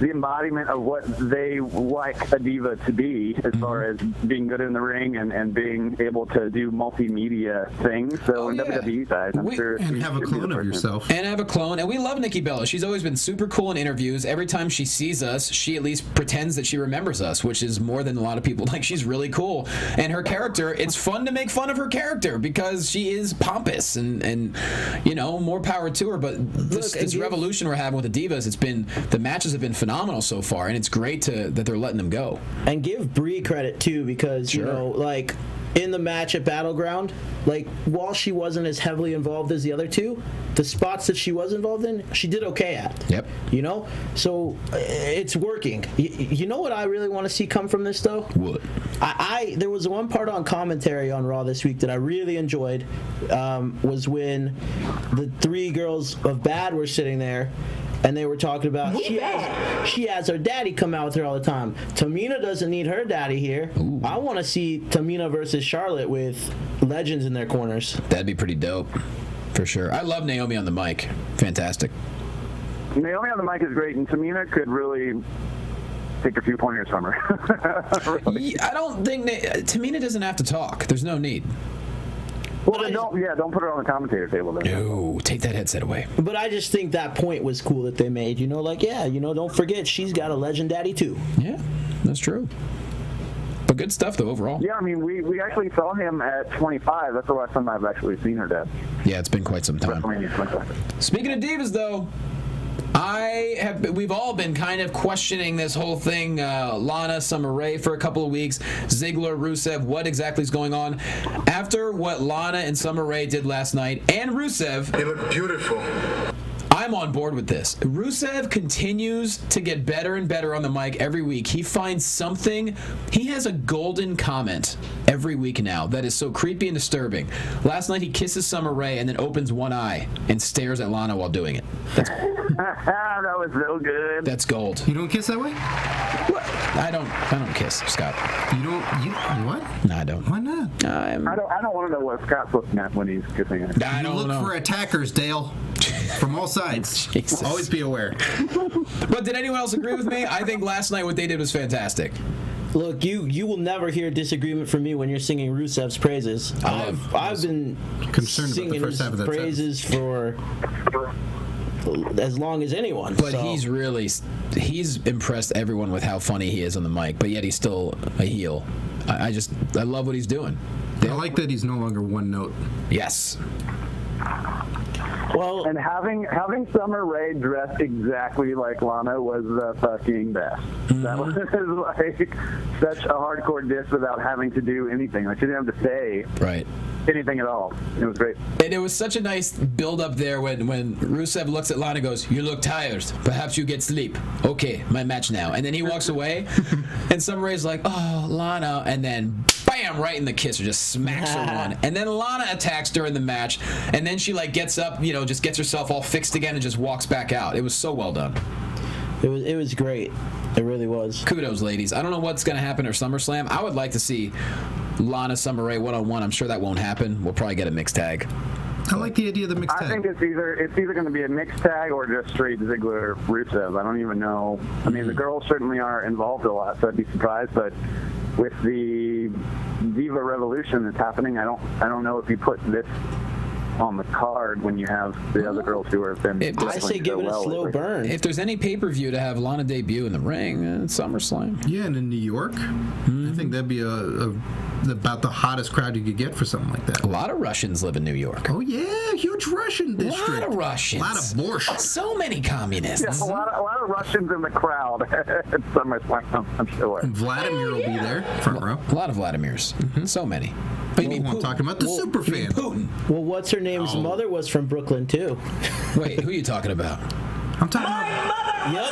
the embodiment of what they like a diva to be as mm-hmm. far as being good in the ring and, and being able to do multimedia things. So Oh, in yeah. WWE side, I'm We- sure And have a should be the clone of yourself. And have a clone. And we love Nikki Bella. She's always been super cool in interviews. Every time she sees us, she at least pretends that she remembers us, which is more than a lot of people. Like she's really cool. And her character, it's fun to make fun of her character because she is pompous and and you know more power to her. But this, Look, this revolution we're having with the divas, it's been the matches have been phenomenal so far, and it's great to that they're letting them go. And give Brie credit too, because you know, like in the match at Battleground, like while she wasn't as heavily involved as the other two, the spots that she was involved in, she did okay at. Yep. You know, so uh, it's working. Y- you know what I really want to see come from this though? What? I, I there was one part on commentary on Raw this week that I really enjoyed um, was when the three girls of Bad were sitting there. And they were talking about she has, she has her daddy come out with her all the time. Tamina doesn't need her daddy here. I want to see Tamina versus Charlotte with legends in their corners. That'd be pretty dope, for sure. I love Naomi on the mic. Fantastic. Naomi on the mic is great, and Tamina could really take a few pointers from her. Really. I don't think Tamina doesn't have to talk. There's no need. Well, Well, then don't yeah, don't put it on the commentator table then. No, take that headset away. But I just think that point was cool that they made. You know, like yeah, you know, don't forget she's got a legend daddy too. Yeah, that's true. But good stuff though overall. Yeah, I mean, we, we actually saw him at 25. That's the last time I've actually seen her dad. Yeah, it's been quite some time. Speaking of divas, though, I have. We've all been kind of questioning this whole thing. Uh, Lana, Summer Rae for a couple of weeks. Ziggler, Rusev. What exactly is going on? After what Lana and Summer Rae did last night, and Rusev, You look beautiful. I'm on board with this. Rusev continues to get better and better on the mic every week. He finds something. He has a golden comment every week now that is so creepy and disturbing. Last night he kisses Summer Rae and then opens one eye and stares at Lana while doing it. that was so good. That's gold. You don't kiss that way? I don't. I don't kiss Scott. You don't. You what? No, I don't. Why not? I'm, I don't, I don't want to know what Scott's looking at when he's kissing her. I don't look know. for attackers, Dale, from all sides. Jesus. Always be aware. but did anyone else agree with me? I think last night what they did was fantastic. Look, you you will never hear disagreement from me when you're singing Rusev's praises. I've I've been concerned about the singing first his half of that praises for as long as anyone. But so- he's really he's impressed everyone with how funny he is on the mic. But yet he's still a heel. I, I just I love what he's doing. I like that he's no longer one note. Yes. Well. And having having Summer Rae dressed exactly like Lana was the fucking best. That mm-hmm. was like such a hardcore diss without having to do anything. Like she didn't have to say Right. Anything at all. It was great. And it was such a nice build up there when, when Rusev looks at Lana and goes, You look tired. Perhaps you get sleep. Okay, my match now. And then he walks away, and Summer Rae's like, Oh, Lana. And then bam, right in the kiss, or just smacks her one. And then Lana attacks during the match, and then she like gets up, you know, just gets herself all fixed again and just walks back out. It was so well done. It was it was great. It really was. Kudos, ladies. I don't know what's going to happen at SummerSlam. I would like to see Lana Summer Rae one on one. I'm sure that won't happen. We'll probably get a mixed tag. I like the idea of the mixed tag. I think it's either it's either going to be a mixed tag or just straight Ziggler Rusev. I don't even know. I mean, the hmm. girls certainly are involved a lot, so I'd be surprised. But with the Diva Revolution that's happening, I don't I don't know if you put this on the card when you have the other girls who have been. It- I say give so it a well slow lately. burn. If there's any pay per view to have Lana debut in the ring, uh, it's SummerSlam. yeah, and in New York, I think that'd be a, a about the hottest crowd you could get for something like that. A lot of Russians live in New York. Oh yeah, huge Russian A district. lot of Russians. A lot of borscht. So many communists. Yeah, a lot, of, a lot of Russians in the crowd at SummerSlam, I'm sure. Vladimir will be there, front row. A lot of Vladimirs. So many. You Well, mean I'm Putin? talking about the Well, super You fan. Putin. Well, what's her name's Oh. mother was from Brooklyn too. Wait, who are you talking about? I'm talking about mother was Yep.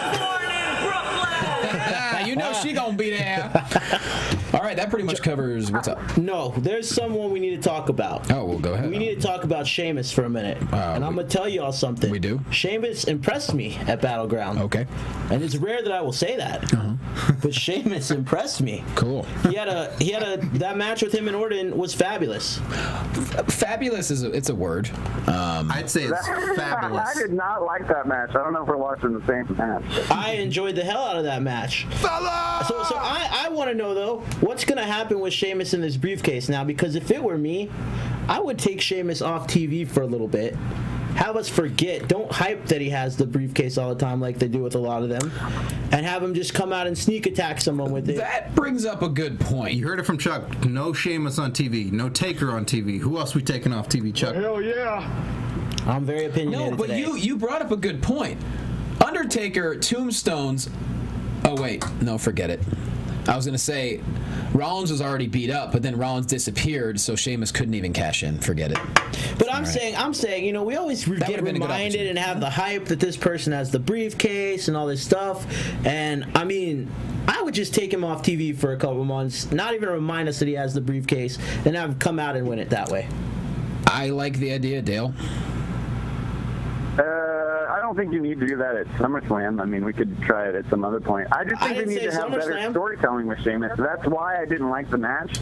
Ah, you know she gonna be there. All right, that pretty much covers what's up. No, there's someone we need to talk about. Oh, well, go ahead. We need to talk about Sheamus for a minute. and I'm going to tell you all something. we do? Sheamus impressed me at Battleground. Okay, And it's rare that I will say that. Uh -huh. but Sheamus impressed me. cool. He had a he had a that match with him and Orton was fabulous. Fabulous is a, it's a word. Um, I'd say it's fabulous. I did not like that match. I don't know if we're watching the same match. I enjoyed the hell out of that match. So, so I, I want to know though, what's gonna happen with Sheamus in this briefcase now? Because if it were me, I would take Sheamus off TV for a little bit. Have us forget. Don't hype that he has the briefcase all the time like they do with a lot of them, and have him just come out and sneak attack someone with it. that brings up a good point. You heard it from Chuck. No Sheamus on TV. No Taker on TV. Who else we taking off TV, Chuck? Hell yeah. I'm very opinionated No, but today. you you brought up a good point. Undertaker tombstones. Oh wait, no, forget it. I was gonna say Rollins was already beat up, but then Rollins disappeared, so Sheamus couldn't even cash in. Forget it. But I'm Alright. saying, I'm saying, you know, we always would've get been a good reminded and have the hype that this person has the briefcase and all this stuff. And I mean, I would just take him off TV for a couple months, not even remind us that he has the briefcase, and have him come out and win it that way. I like the idea, Dale. Uh, I don't think you need to do that at SummerSlam. I mean, we could try it at some other point. I just I think we didn't need to have better storytelling with Sheamus. That's why I didn't like the match.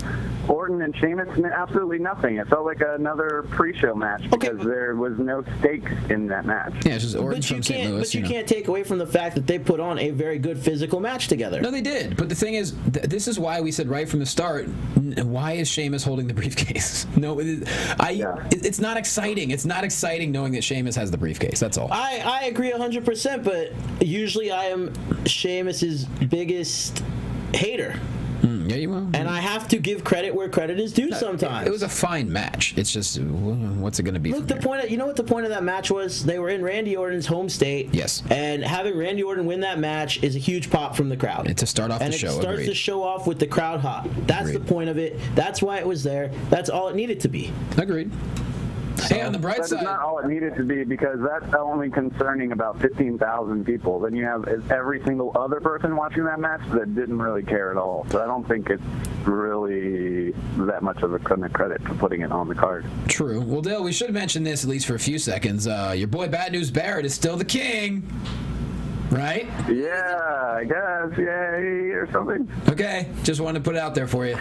Orton and Sheamus, n- absolutely nothing. It felt like another pre-show match because there was no stakes in that match. Yeah, it's just Orton But from St. can't. Louis. But you know. can't take away from the fact that they put on a very good physical match together. No, they did. But the thing is, th- this is why we said right from the start. n- Why is Sheamus holding the briefcase? No, it, I. Yeah. It, it's not exciting. It's not exciting knowing that Sheamus has the briefcase. That's all. I, I agree 100%, but usually I am Sheamus's biggest hater. Mm, yeah, you will. And I have to give credit where credit is due sometimes. It was a fine match. It's just, what's it going to be? Look, the here? point of, you know what the point of that match was? They were in Randy Orton's home state. Yes. And having Randy Orton win that match is a huge pop from the crowd. And to start off and the it show, starts agreed. the show off with the crowd hot. That's the point of it. That's why it was there. That's all it needed to be. Agreed. Hey, on the bright side, not all it needed to be because that's only concerning about 15,000 people. Then you have every single other person watching that match that didn't really care at all. So I don't think it's really that much of a credit for putting it on the card. true. Well, Dale, we should mention this at least for a few seconds. Uh, your boy Bad News Barrett is still the king, right? Yeah, I guess, yay, or something. Okay, just wanted to put it out there for you. I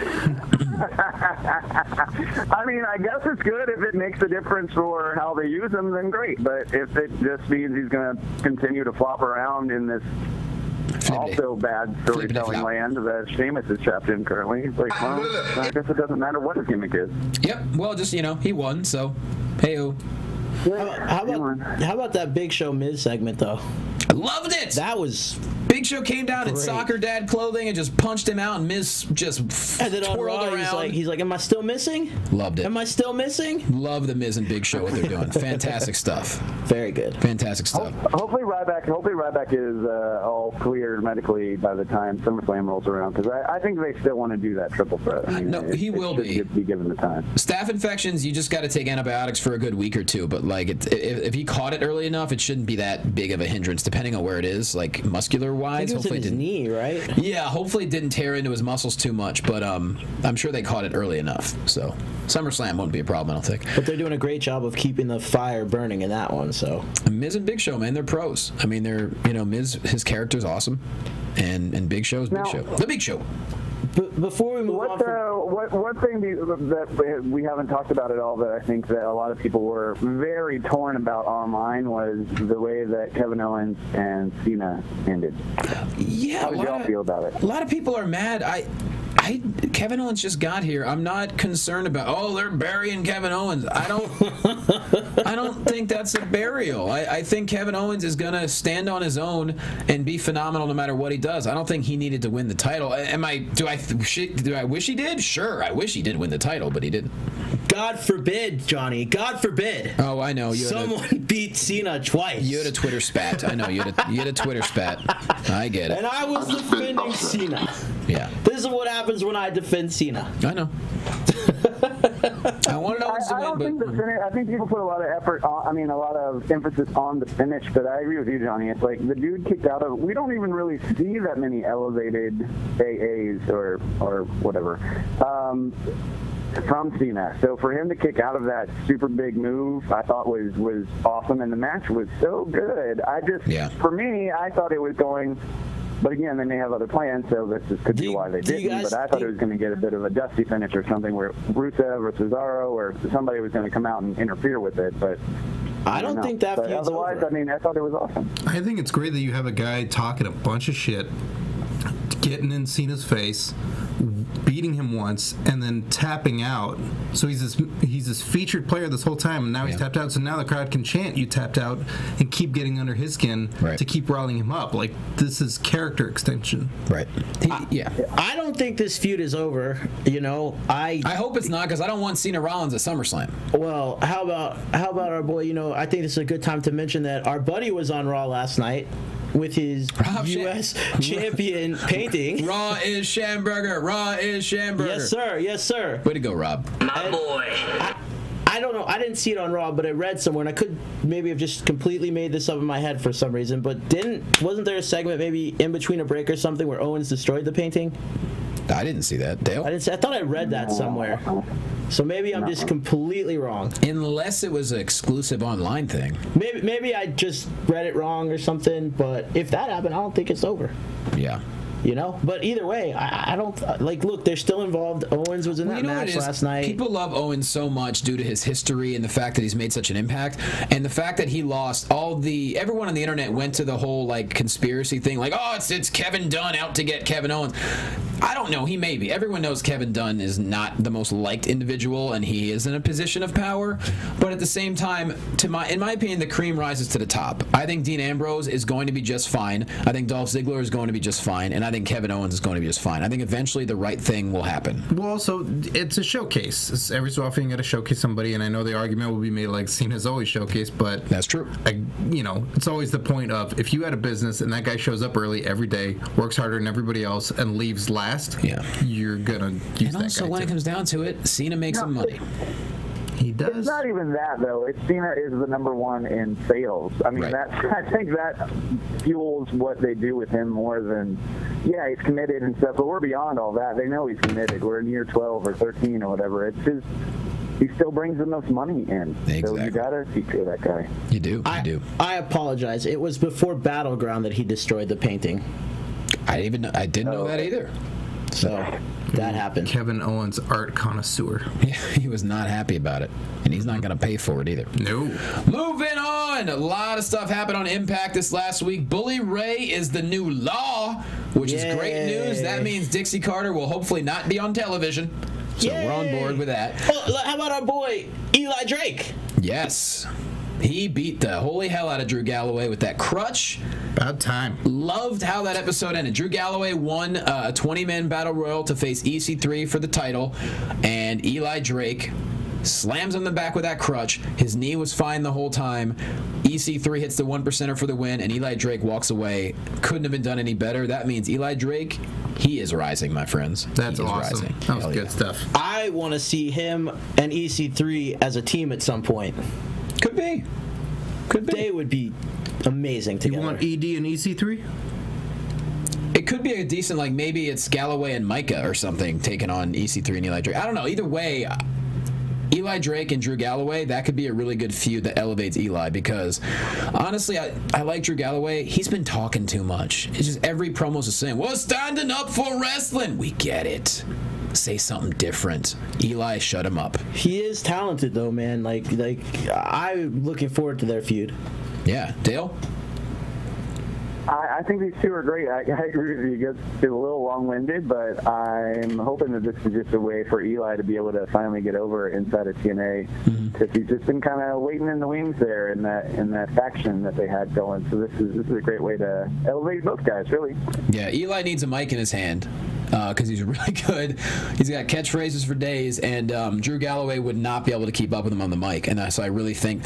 mean, I guess it's good if it makes a difference for how they use him, then great. But if it just means he's going to continue to flop around in this also bad storytelling flop. land that Sheamus is trapped in currently, it's like, well, I guess it doesn't matter what his gimmick is. Yep. Well, just you know, he won, so hey How, how about how about that Big Show Miz segment though? I loved it. That was Big Show came down in soccer dad clothing and just punched him out, and Miz just and then on twirled Raw around. he's like he's like, Am I still missing? Loved it. Am I still missing? Love the Miz and Big Show what they're doing. Fantastic stuff. Very good. Fantastic stuff. Hopefully Ryback, hopefully Ryback is uh, all cleared medically by the time SummerSlam rolls around because I, I think they still want to do that triple threat. I mean, No, it- he it will be. be given the time. Staph infections, you just got to take antibiotics for a good week or two. But like, it, if, if he caught it early enough, it shouldn't be that big of a hindrance, depending on where it is, like muscular I wise. think it was in Hopefully, it didn't. knee, right? Yeah, hopefully it didn't tear into his muscles too much. But um, I'm sure they caught it early enough. So SummerSlam won't be a problem, I don't think. But they're doing a great job of keeping the fire burning in that one. So Miz and Big Show, man, they're pros. I mean, they're you know Miz, his character's awesome, and and Big Show's Big Now- Show, the Big Show. B- before we move on, What, from, uh, what one thing be- that we haven't talked about at all that I think that a lot of people were very torn about online was the way that Kevin Owens and Cena ended. Yeah, How a did y'all feel about it? A lot of people are mad. I, I, Kevin Owens just got here. I'm not concerned about. Oh, they're burying Kevin Owens. I don't. I don't think that's a burial. I, I think Kevin Owens is gonna stand on his own and be phenomenal no matter what he does. I don't think he needed to win the title. Am I? Do I? Do I wish he did? Sure, I wish he did win the title, but he didn't. God forbid, Johnny. God forbid. Oh, I know. You had a- Someone beat Cena twice. You had a Twitter spat. I know you had a, you had a Twitter spat. I get it. and. I was defending Cena. Yeah, This is what happens when I defend Cena. I know. I wanted I, Owens to I don't think win, the finish. I think people put a lot of effort. On, I mean, a lot of emphasis on the finish. But I agree with you, Johnny. It's like the dude kicked out of. We don't even really see that many elevated AAs or or whatever. Um, from Cena. So for him to kick out of that super big move, I thought was was awesome, and the match was so good. I just, Yeah. for me, I thought it was going. But again, they may have other plans, so this is, could Do be you- why they didn't. guys But I thought it was going to get a bit of a dusty finish or something, where Rusev or Cesaro or somebody was going to come out and interfere with it. But I don't know. think that But feud's otherwise, over. I mean, I thought it was awesome. I think it's great that you have a guy talking a bunch of shit, getting in Cena's face, beating him once, and then tapping out. So he's this he's this featured player this whole time, and now he's Yeah. tapped out. So now the crowd can chant "You tapped out" and keep getting under his skin Right. to keep riling him up. Like this is character extension. right. He- yeah. I don't think this feud is over. You know, I I hope it's not because I don't want Cena Rollins at SummerSlam. well, how about how about our boy? You know, I think this is a good time to mention that our buddy was on Raw last night with his Rob Sha- U.S. champion painting. Raw is Schamberger. Raw is Schamberger. Yes, sir. Yes, sir. Way to go, Rob. My boy. I, I don't know. I didn't see it on Raw, but I read somewhere, and I could maybe have just completely made this up in my head for some reason. But didn't wasn't there a segment maybe in between a break or something where Owens destroyed the painting? I didn't see that. Dale? I didn't. See, I thought I read that somewhere. So maybe I'm just completely wrong. Unless it was an exclusive online thing. Maybe maybe I just read it wrong or something. But if that happened, I don't think it's over. Yeah. You know, but either way, I, I don't like. Look, they're still involved. Owens was in Well, that match last night. People love Owens so much due to his history and the fact that he's made such an impact, and the fact that he lost all the. Everyone on the internet went to the whole like conspiracy thing, like, oh, it's it's Kevin Dunn out to get Kevin Owens. I don't know. He may be. Everyone knows Kevin Dunn is not the most liked individual, and he is in a position of power. But at the same time, to my in my opinion, the cream rises to the top. I think Dean Ambrose is going to be just fine. I think Dolph Ziggler is going to be just fine, and I think Kevin Owens is going to be just fine. I think eventually the right thing will happen. Well, also, it's a showcase. It's every so often you got to showcase somebody, and I know the argument will be made like Cena's always showcased, but That's true. I, you know, it's always the point of if you had a business and that guy shows up early every day, works harder than everybody else, and leaves last, Yeah. you're gonna use And that also, guy when it comes down to it, Cena makes some money. He It's not even that though. It's Cena is the number one in sales. I mean, Right. that's I think that fuels what they do with him more than yeah, he's committed and stuff. But we're beyond all that. They know he's committed. We're in year 12 or 13 or whatever. It's his. He still brings the most money in. So Exactly. you gotta take that guy. You do. You I do. I apologize. It was before Battleground that he destroyed the painting. I even I didn't know oh. that either. So Mm-hmm. that happened. Kevin Owens, art connoisseur. Yeah, he was not happy about it, and he's not going to pay for it either. No. Moving on, a lot of stuff happened on Impact this last week. Bully Ray is the new law, which is great news. That means Dixie Carter will hopefully not be on television. So we're on board with that. Oh, how about our boy Eli Drake? Yes. He beat the holy hell out of Drew Galloway with that crutch. About time. Loved how that episode ended. Drew Galloway won uh, a 20 man battle royal to face EC3 for the title, and Eli Drake slams on the back with that crutch. His knee was fine the whole time. EC3 hits the one percenter for the win, and Eli Drake walks away. Couldn't have been done any better. That means Eli Drake, he is rising, my friends. That's He is awesome. rising. That was Hell good yeah. stuff. I want to see him and EC3 as a team at some point. Could be. Could be. They would be amazing together. You together. want ED and E EC3? It could be a decent, like maybe it's Galloway and Micah or something taking on EC3 and Eli Drake. I don't know. Either way, uh, Eli Drake and Drew Galloway, that could be a really good feud that elevates Eli because honestly, I, I like Drew Galloway. He's been talking too much. It's just every promo's just saying, We're standing up for wrestling. We get it. Say something different. Eli, shut him up. he is talented though, man. Like like I'm looking forward to their feud. Yeah. Dale? I, I think these two are great. I, I agree with you. It gets a little long-winded, but I'm hoping that this is just a way for Eli to be able to finally get over inside of TNA, because mm-hmm. he's just been kind of waiting in the wings there in that in that faction that they had going. So this is this is a great way to elevate both guys, really. Yeah, Eli needs a mic in his hand because he's really good. He's got catchphrases for days, and um, Drew Galloway would not be able to keep up with him on the mic. And uh, so I really think,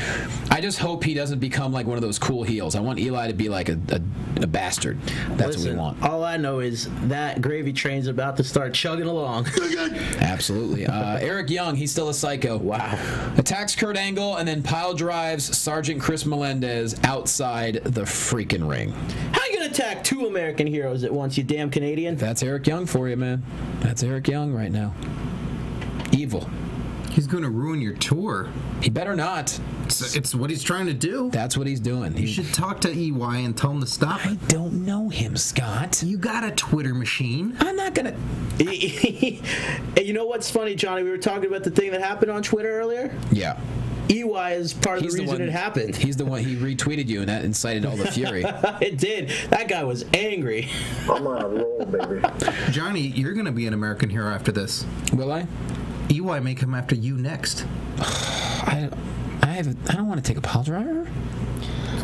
I just hope he doesn't become like one of those cool heels. I want Eli to be like a, a, a bastard. That's what we want. all I know is that gravy train's about to start chugging along. Absolutely. Uh, Eric Young, he's still a psycho. wow. Attacks Kurt Angle and then pile drives Sergeant Chris Melendez outside the freaking ring. How you gonna attack two American heroes at once, you damn Canadian? That's Eric Young for you, man. That's Eric Young right now. Evil. He's going to ruin your tour. He better not. It's, it's what he's trying to do. That's what he's doing. You He should talk to EY and tell him to stop it. don't know him, Scott. You got a Twitter machine. I'm not gonna. and you know what's funny, Johnny? We were talking about the thing that happened on Twitter earlier. Yeah. EY is part of He's the the reason one. it happened. He's the one. He retweeted you, and that incited all the fury. it did. That guy was angry. I'm on a roll, baby. Johnny, you're going to be an American hero after this. Will I? EY may come after you next. I. I have. I don't want to take a pile driver.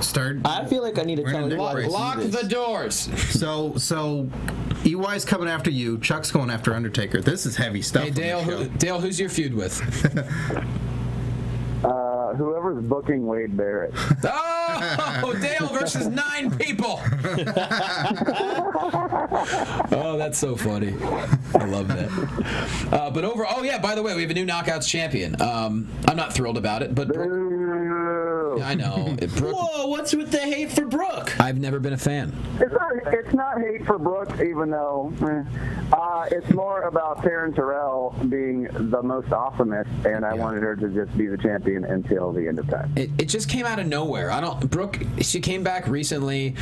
Start. I feel like I need to We're tell you the why. next this Lock the doors. So, so EY's coming after you. Chuck's going after Undertaker. This is heavy stuff. Hey Dale. Who, Dale, who's your feud with? Whoever's booking Wade Barrett. Oh, Dale versus nine people. oh, that's so funny. I love that. Uh, but over. Oh yeah. By the way, we have a new knockouts champion. Um, I'm not thrilled about it, but Brooke, I know it, Brooke. Whoa, what's with the hate for Brooke? I've never been a fan. It's not. It's not hate for Brooks, even though eh. uh, it's more about Taryn Terrell being the most awesomest, and I wanted her to just be the champion until the end of time. It, it just came out of nowhere. I don't. Brooke, she came back recently.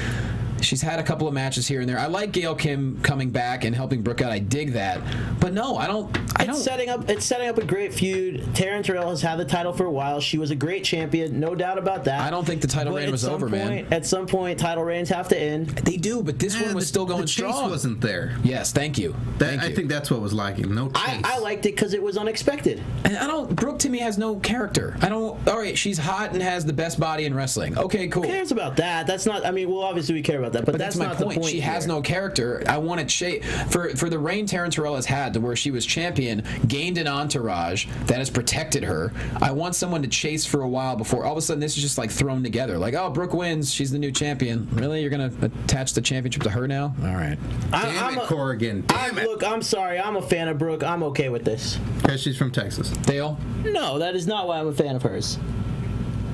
She's had a couple of matches here and there. I like Gail Kim coming back and helping Brooke out. I dig that. But no, I don't. I don't. It's setting up. It's setting up a great feud. Taryn Terrell has had the title for a while. She was a great champion, no doubt about that. I don't think the title But reign at was some over, man. At some point, title reigns have to end. They do, but this one was the- still going the chase strong. wasn't there. Yes, thank you. That, thank I you. think that's what was lacking. No I. I liked it because it was unexpected. And I don't. Brooke to me has no character. I don't. All right, she's hot and has the best body in wrestling. Okay, cool. Who cares about that? That's not. I mean, well, obviously we care about that, but, But that's, that's, my not point. the point. She has no character. I want to chase for for the reign Taryn Terrell has had to where she was champion, gained an entourage that has protected her. I want someone to chase for a while before all of a sudden this is just like thrown together. Like, oh, Brooke wins. She's the new champion. Really, you're gonna attach the championship to her now? All right. I, Damn I'm it, a- Corrigan. I'm- it. Look, I'm sorry. I'm a fan of Brooke. I'm okay with this. Because she's from Texas. Dale. No, that is not why I'm a fan of hers.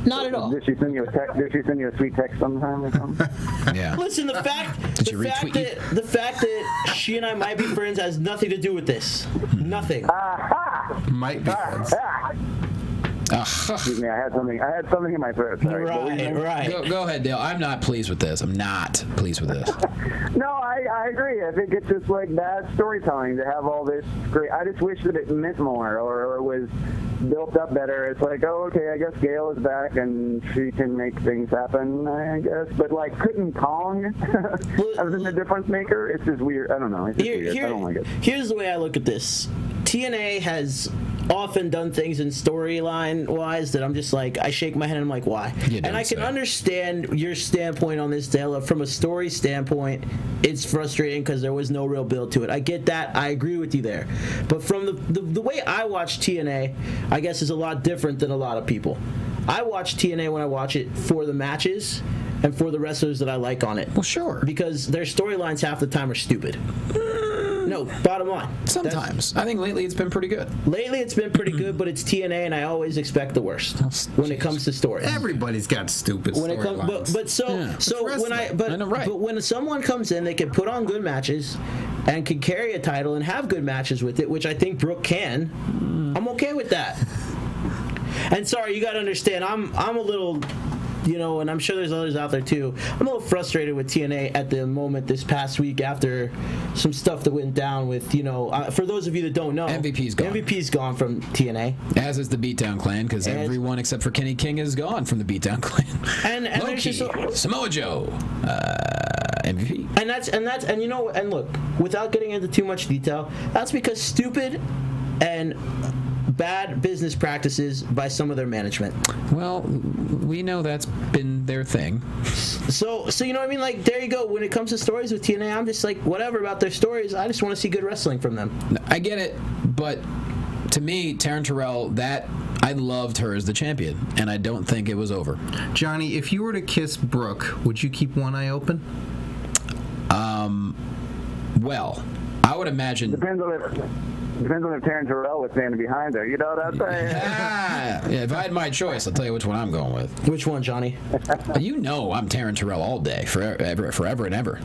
Not at all. Did she send you a text? Did she send you a sweet text sometime or something? Yeah. Listen, the fact, Did the fact that the fact that she and I might be friends has nothing to do with this. Nothing. Might be friends. Ah, Ugh. excuse me, I had something. I had something in my throat. Sorry. What were you right, saying? right. Go, go ahead, Dale. I'm not pleased with this. I'm not pleased with this. No, I, I agree. I think it's just like bad storytelling to have all this great. I just wish that it meant more or, or was built up better. It's like, oh, okay, I guess Gail is back and she can make things happen. I guess, but like, couldn't Kong have been the difference maker? It's just weird. I don't know. It's just Here, weird. I here- don't like it. here's the way I look at this. TNA has often done things in storyline wise that I'm just like I shake my head and I'm like why? And I can say. understand your standpoint on this, Dale. From a story standpoint, it's frustrating because there was no real build to it. I get that. I agree with you there. But from the, the the way I watch TNA, I guess is a lot different than a lot of people. I watch TNA when I watch it for the matches and for the wrestlers that I like on it. Well, sure. Because their storylines half the time are stupid. Mm. No, bottom line. That's- Sometimes. I think lately it's been pretty good. lately it's been pretty good, but it's TNA, and I always expect the worst when it comes to stories. Everybody's got stupid when it comes, but, storylines. but so Yeah. so when I but I know, right. but when someone comes in, they can put on good matches, and can carry a title and have good matches with it, which I think Brooke can. I'm okay with that. And sorry, you got to understand, I'm I'm a little. You know, and I'm sure there's others out there too. I'm a little frustrated with TNA at the moment this past week after some stuff that went down with, you know, uh, for those of you that don't know, MVP's gone. MVP's gone from TNA. As is the Beatdown Clan, because everyone except for Kenny King is gone from the Beatdown Clan. And- and Low Ki, there's just a- Samoa Joe, uh, MVP. And that's and that's and you know and look, without getting into too much detail, that's because stupid and bad business practices by some of their management. Well, we know that's been their thing. So so you know what I mean? Like there you go. When it comes to stories with TNA, I'm just like whatever about their stories. I just want to see good wrestling from them. I get it, but to me, Taryn Terrell, that I loved her as the champion, and I don't think it was over. Johnny, if you were to kiss Brooke, would you keep one eye open? Um, Well, I would imagine. Depends on if depends on if Taryn Terrell was standing behind her. You know what I'm saying? Ah, yeah, if I had my choice, I'll tell you which one I'm going with. Which one, Johnny? You know I'm Taryn Terrell all day, forever, forever and ever.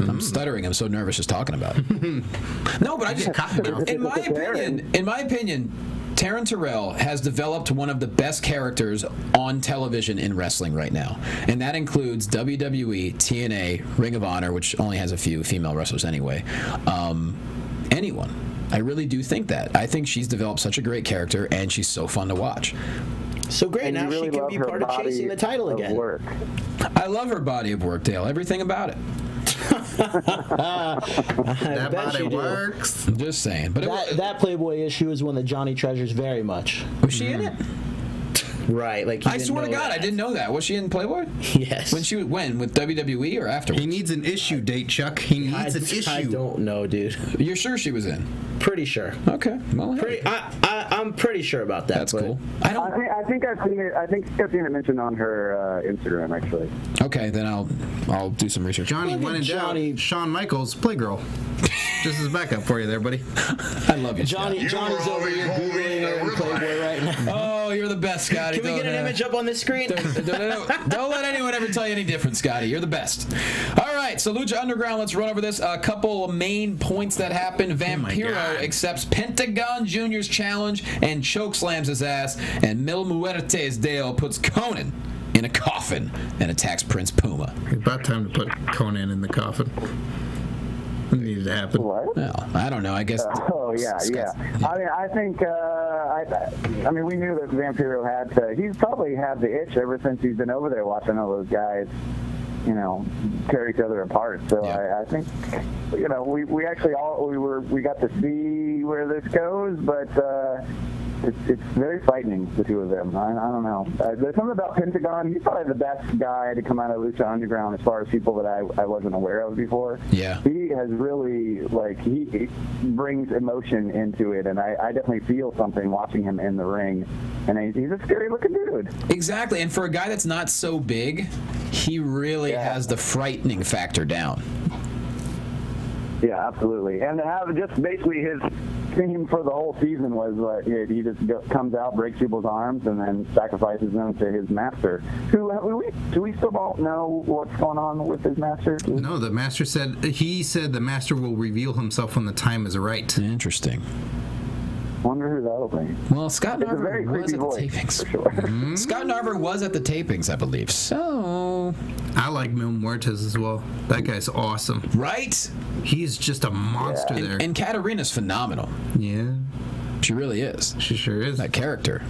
I'm stuttering. I'm so nervous just talking about it. no, but I just, in, in my opinion, in my opinion, Taryn Terrell has developed one of the best characters on television in wrestling right now, and that includes WWE, TNA, Ring of Honor, which only has a few female wrestlers anyway. Um, anyone. I really do think that. I think she's developed such a great character, and she's so fun to watch. So great. And now really she can be part of chasing the title again. Work. I love her body of work, Dale. Everything about it. That bet body works. I'm just saying. But it, That, wa- that Playboy issue is one that Johnny treasures very much. was she in mm-hmm. it? Right. Like you I swear to know God, I didn't know that. Was she in Playboy? Yes. When she when with WWE or afterwards? He needs an issue date, Chuck. He I, needs an issue. I don't know, dude. You're sure she was in? Pretty sure. Okay. Well, hey, Pretty. I, I I'm pretty sure about that. that's but- cool. I I don't. think, I think I've seen it. I think I've seen it mentioned on her uh, Instagram actually. Okay, then I'll I'll do some research. Johnny, when at in doubt, Johnny. Shawn Michaels, Playgirl. Just as a backup for you there, buddy. I love you, Johnny, Scott. Johnny's over here googling her Playboy right now. Oh, you're the best, Scotty. Can we get an uh, image up on this screen? Don't, don't- don't let anyone ever tell you any different, Scotty. You're the best. All right, so Lucha Underground, let's run over this. A couple main points that happened. Oh Vampiro God. accepts Pentagon Jr.''s challenge and chokeslams his ass, and Mil Muertes Dale puts Konnan in a coffin and attacks Prince Puma. About time to put Konnan in the coffin. It needed to happen. What? Well, I don't know. I guess. Oh yeah, yeah. I mean, I think. Uh, I, I mean, we knew that Vampiro had to. He's probably had the itch ever since he's been over there watching all those guys, you know, tear each other apart. So Yeah. I, I think, you know, we, we actually all we were we got to see where this goes, but. Uh, it's, it's very frightening, the two of them. I, I don't know. Uh, there's something about Pentagon. He's probably the best guy to come out of Lucha Underground as far as people that I, I wasn't aware of before Yeah. he has really like he, he brings emotion into it, and I, I definitely feel something watching him in the ring. And he's, he's a scary looking dude. Exactly. And for a guy that's not so big, he really Yeah. has the frightening factor down. Yeah, absolutely. And to have just basically his theme for the whole season was uh, he he just go, comes out, breaks people's arms, and then sacrifices them to his master. Who who we, do we still don't know what's going on with his master? No, the master said he said the master will reveal himself when the time is right. Interesting. Wonder who that'll be. Well, Scott It's Narver was creepy at the voice, tapings. for sure. Hmm? Scott Narver was at the tapings, I believe. So, I like Mil Muertes as well. That guy's awesome. right? He's just a monster Yeah. there. And Katarina's phenomenal. yeah, She really is. she sure is. That character.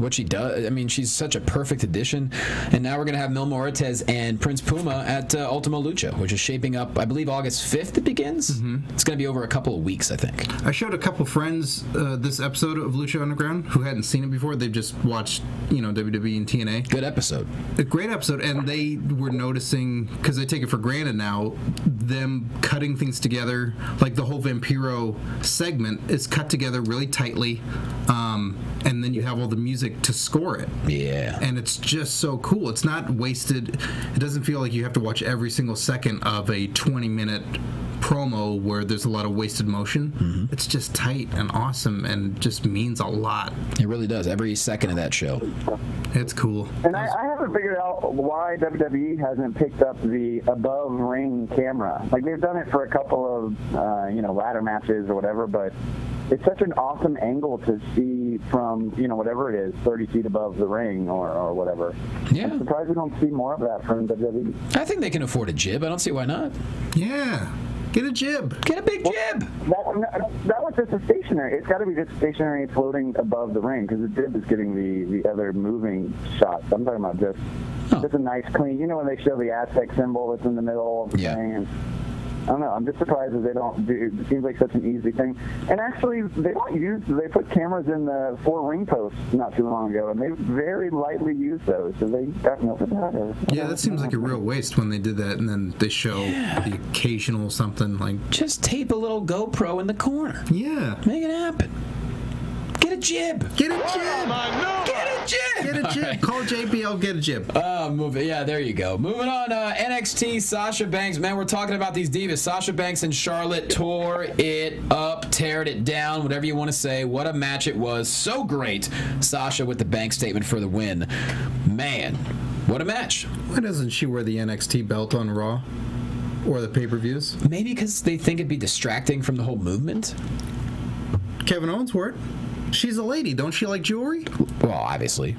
What she does, I mean, she's such a perfect addition. And now we're going to have Mil Muertes and Prince Puma at uh, Ultima Lucha, which is shaping up, I believe, August 5th it begins. Mm-hmm. It's going to be over a couple of weeks, I think. I showed a couple friends uh, this episode of Lucha Underground who hadn't seen it before. They've just watched, you know, WWE and TNA. Good episode. A great episode, and they were noticing because they take it for granted now, them cutting things together. Like the whole Vampiro segment is cut together really tightly, um, and then you have all the music to score it. Yeah. and it's just so cool. It's not wasted. It doesn't feel like you have to watch every single second of a 20 minute promo where there's a lot of wasted motion. Mm-hmm. It's just tight and awesome and just means a lot. It really does. Every second of that show. It's cool. And I, I haven't figured out why WWE hasn't picked up the above ring camera. Like they've done it for a couple of uh, you know ladder matches or whatever, but it's such an awesome angle to see from you know whatever it is, 30 feet above the ring or, or whatever. Yeah. I'm surprised we don't see more of that from. WWE. I think they can afford a jib. I don't see why not. Yeah. Get a jib. Get a big jib. That, that was just a stationary. It's got to be just stationary floating above the ring because the dip is getting the, the other moving shots. I'm talking about just Oh. just a nice clean. You know when they show the Aztec symbol that's in the middle of the Yeah. thing. And, I don't know. I'm just surprised that they don't do. It seems like such an easy thing. And actually, they don't use. They put cameras in the four ring posts not too long ago, and they very lightly use those. So they got no for that. Or, Yeah, that seems like a real waste when they did that and then they show the occasional something like, Just tape a little GoPro in the corner. yeah. Make it happen. Get a jib. Get a jib. Get a jib. Get a jib. right. Call JBL, get a jib. Uh, move it. Yeah, there you go. Moving on. Uh, NXT. Sasha Banks. Man, we're talking about these divas. Sasha Banks and Charlotte tore it up, teared it down, whatever you want to say. What a match it was. So great. Sasha with the bank statement for the win. Man, what a match. Why doesn't she wear the NXT belt on Raw? Or the pay per views? Maybe because they think it'd be distracting from the whole movement. Kevin Owens wore it. She's a lady. Don't she like jewelry? Well, obviously.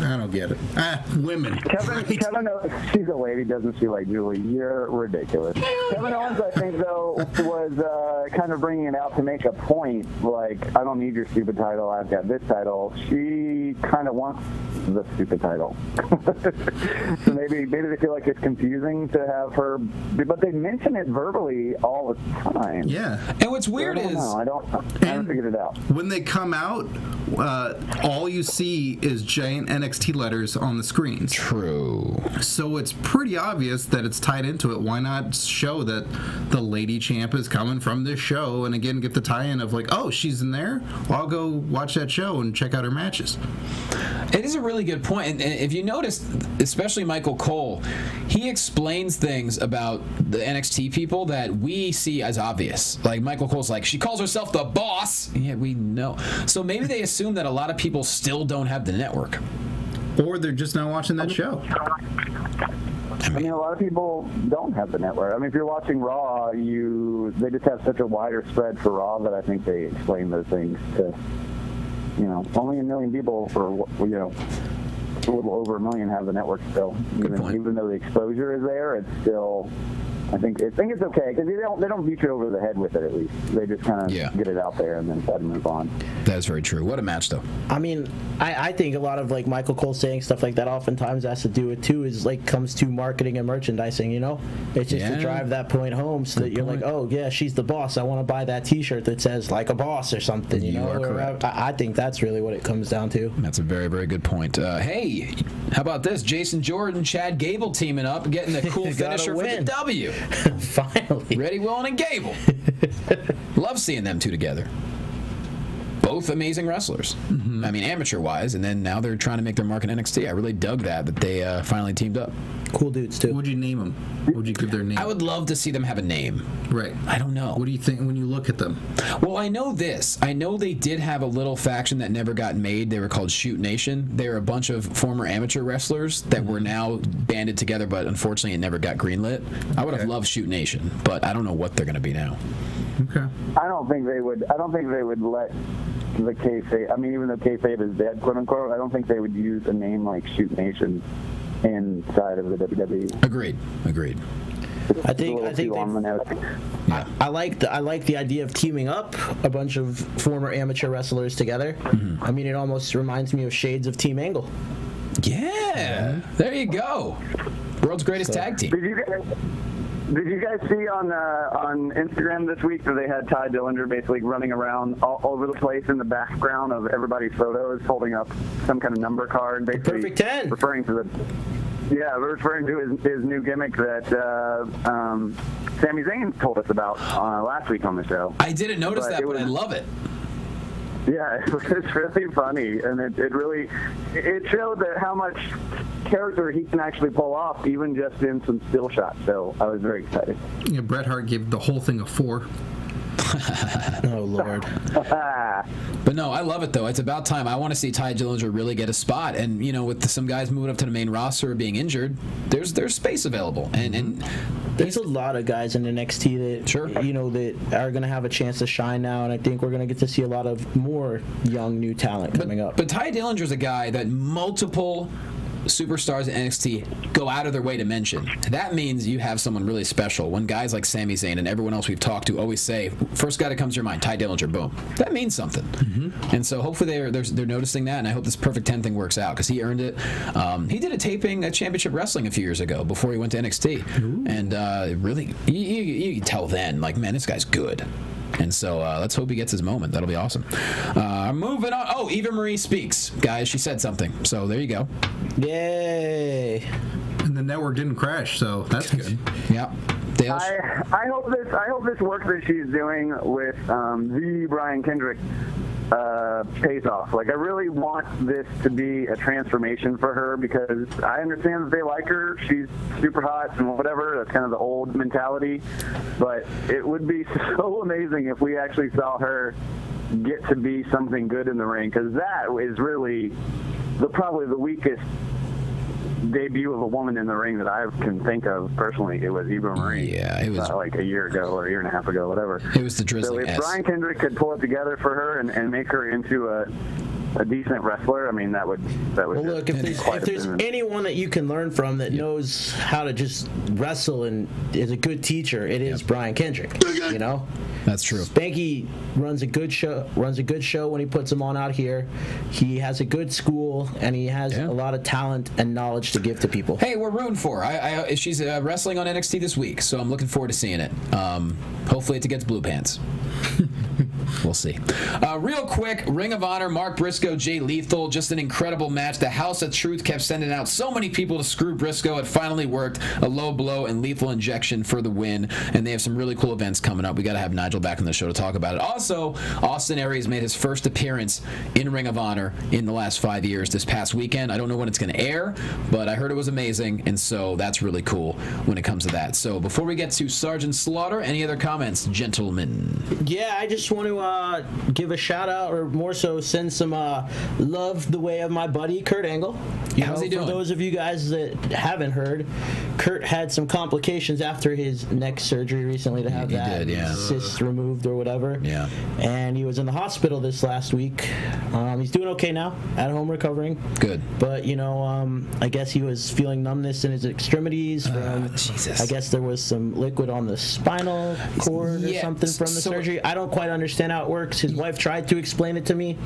I don't get it. Ah, women. Kevin, Right. Kevin Owens, she's a lady, doesn't she like Julie? You're ridiculous. Kevin Owens, I think, though, was uh, kind of bringing it out to make a point. Like, I don't need your stupid title. I've got this title. She kind of wants the stupid title. so maybe maybe they feel like it's confusing to have her, but they mention it verbally all the time. Yeah. And what's weird I don't is. know. I don't. I haven't And- figured it out. When they come out, uh, all you see is giant NXT letters on the screens. True. So it's pretty obvious that it's tied into it. Why not show that the lady champ is coming from this show and again get the tie in of like, oh, she's in there? Well, I'll go watch that show and check out her matches. It is a really good point. And, and if you notice, especially Michael Cole, he explains things about the NXT people that we see as obvious. Like Michael Cole's like, she calls herself the boss. Yeah, we know. So maybe they assume that a lot of people still don't have the network. Or they're just not watching that show. I mean, a lot of people don't have the network. I mean, if you're watching Raw, you they just have such a wider spread for Raw that I think they explain those things to, you know, only a million people for you know a little over a million have the network still. Even, point. even though the exposure is there, it's still. I think I think it's okay because they don't they don't beat you over the head with it. At least they just kind of Yeah. get it out there and then try to move on. That is very true. What a match, though. I mean, I, I think a lot of like Michael Cole saying stuff like that oftentimes has to do with too is like comes to marketing and merchandising. You know, it's just Yeah. to drive that point home so that you're like, oh yeah, she's the boss. I want to buy that T-shirt that says like a boss or something. You, You know, are Or correct. I, I think that's really what it comes down to. That's a very, very good point. Uh, hey, how about this? Jason Jordan, Chad Gable teaming up, getting a cool Gotta finisher for the. W. Finally, Ready, Willing, and Gable. Love seeing them two together. Both amazing wrestlers. I mean, amateur wise, and then now they're trying to make their mark in NXT. I really dug that that they uh, finally teamed up. cool dudes too. What would you name them? What would you give their name? I would love to see them have a name. Right. I don't know. What do you think when you look at them? Well, I know this. I know they did have a little faction that never got made. They were called Shoot Nation. They're a bunch of former amateur wrestlers that were now banded together, but unfortunately it never got greenlit. I would have loved Shoot Nation, but I don't know what they're going to be now. Okay. I don't think they would. I don't think they would let the kayfabe. I mean, even though kayfabe is dead, quote unquote, I don't think they would use a name like Shoot Nation inside of the WWE. Agreed. Agreed. It's I a think- I think on the. Yeah. I like the I like the idea of teaming up a bunch of former amateur wrestlers together. Mm-hmm. I mean, it almost reminds me of shades of Team Angle. Yeah. There you go. World's greatest tag team. Did you guys? Did you guys see on uh, on Instagram this week that they had Tye Dillinger basically running around all over the place in the background of everybody's photos, holding up some kind of number card, basically Perfect 10. referring to the yeah, referring to his, his new gimmick that uh, um, Sami Zayn told us about uh, last week on the show. I didn't notice But that, but I love it. Yeah, it was really funny, and it, it really it showed that how much character he can actually pull off, even just in some still shots. So I was very excited. Yeah, Bret Hart gave the whole thing a four. Oh Lord. But no, I love it though. It's about time. I want to see Tye Dillinger really get a spot. And you know, with some guys moving up to the main roster or being injured, there's there's space available. And and mm-hmm. There's a lot of guys in the NXT that Sure. you know that are going to have a chance to shine now, and I think we're going to get to see a lot of more young new talent coming up. But Tye Dillinger's a guy that multiple superstars in NXT go out of their way to mention. That means you have someone really special. When guys like Sami Zayn and everyone else we've talked to always say, first guy that comes to your mind, Tye Dillinger, boom. That means something. And so hopefully they're, they're they're noticing that, and I hope this Perfect 10 thing works out because he earned it. Um, he did a taping at Championship Wrestling a few years ago before he went to NXT. And uh, really, you, you, you can tell then, like, man, this guy's good. And so uh, let's hope he gets his moment. That'll be awesome. Uh, moving on. Oh, Eva Marie speaks, guys. She said something. So there you go. Yay! And the network didn't crash, so that's good. Yeah. Dale. I I hope this I hope this work that she's doing with um, the Brian Kendrick uh, pays off. Like I really want this to be a transformation for her because I understand that they like her. She's super hot and whatever. That's kind of the old mentality. But it would be so amazing if we actually saw her get to be something good in the ring because that is really the probably the weakest debut of a woman in the ring that I can think of personally. It was Eva Marie. Yeah, it was- uh, like a year ago or a year and a half ago, whatever. It was the So if. Brian Kendrick could pull it together for her and, and make her into a a decent wrestler, I mean that would that would. Well, look, if there's, if there's anyone that you can learn from that knows how to just wrestle and is a good teacher, it is Brian Kendrick. You know, That's true. Spanky runs a good show. Runs a good show when he puts him on out here. He has a good school and he has Yeah. a lot of talent and knowledge to give to people. Hey, we're rooting for her. I, I, she's uh, wrestling on NXT this week, so I'm looking forward to seeing it. Um, hopefully, it gets blue pants. we'll see. Uh, real quick, Ring of Honor, Mark Briscoe, Jay Lethal, just an incredible match. The House of Truth kept sending out so many people to screw Briscoe. It finally worked. A low blow and lethal injection for the win. And they have some really cool events coming up. We got to have Nigel back on the show to talk about it. Also, Austin Aries made his first appearance in Ring of Honor in the last five years this past weekend. I don't know when it's going to air, but I heard it was amazing. And so that's really cool when it comes to that. So before we get to Sergeant Slaughter, any other comments, gentlemen? Yeah, I just want to uh, give a shout out, or more so, send some uh, love the way of my buddy Kurt Angle. You How's know, he doing? For those of you guys that haven't heard, Kurt had some complications after his neck surgery recently to have he that did, yeah. cyst removed or whatever. Yeah. And he was in the hospital this last week. Um, he's doing okay now, at home recovering. Good. But you know, um, I guess he was feeling numbness in his extremities from. Ah, Jesus. I guess there was some liquid on the spinal cord or something from the so- surgery. I don't quite understand how it works. His wife tried to explain it to me.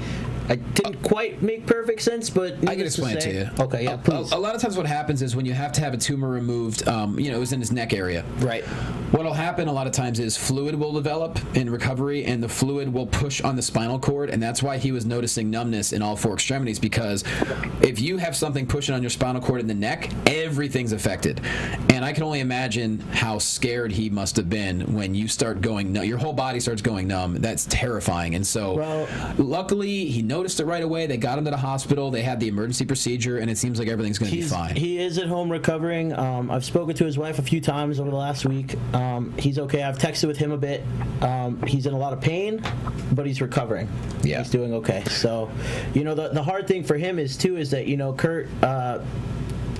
I didn't quite make perfect sense, but I can explain it say- to you. Okay, yeah, A- please. A, a lot of times, what happens is when you have to have a tumor removed, um, you know, it was in his neck area. Right. What'll happen a lot of times is fluid will develop in recovery, and the fluid will push on the spinal cord, and that's why he was noticing numbness in all four extremities. Because if you have something pushing on your spinal cord in the neck, everything's affected. And I can only imagine how scared he must have been when you start going numb. Your whole body starts going numb. That's terrifying. And so, Well- luckily, he noticed it right away. They got him to the hospital. They had the emergency procedure, and it seems like everything's going to be fine. he is at home recovering. Um, I've spoken to his wife a few times over the last week. Um, he's okay. I've texted with him a bit. Um, he's in a lot of pain, but he's recovering. Yeah. he's doing okay. So, you know, the the hard thing for him is too is that you know Kurt. Uh,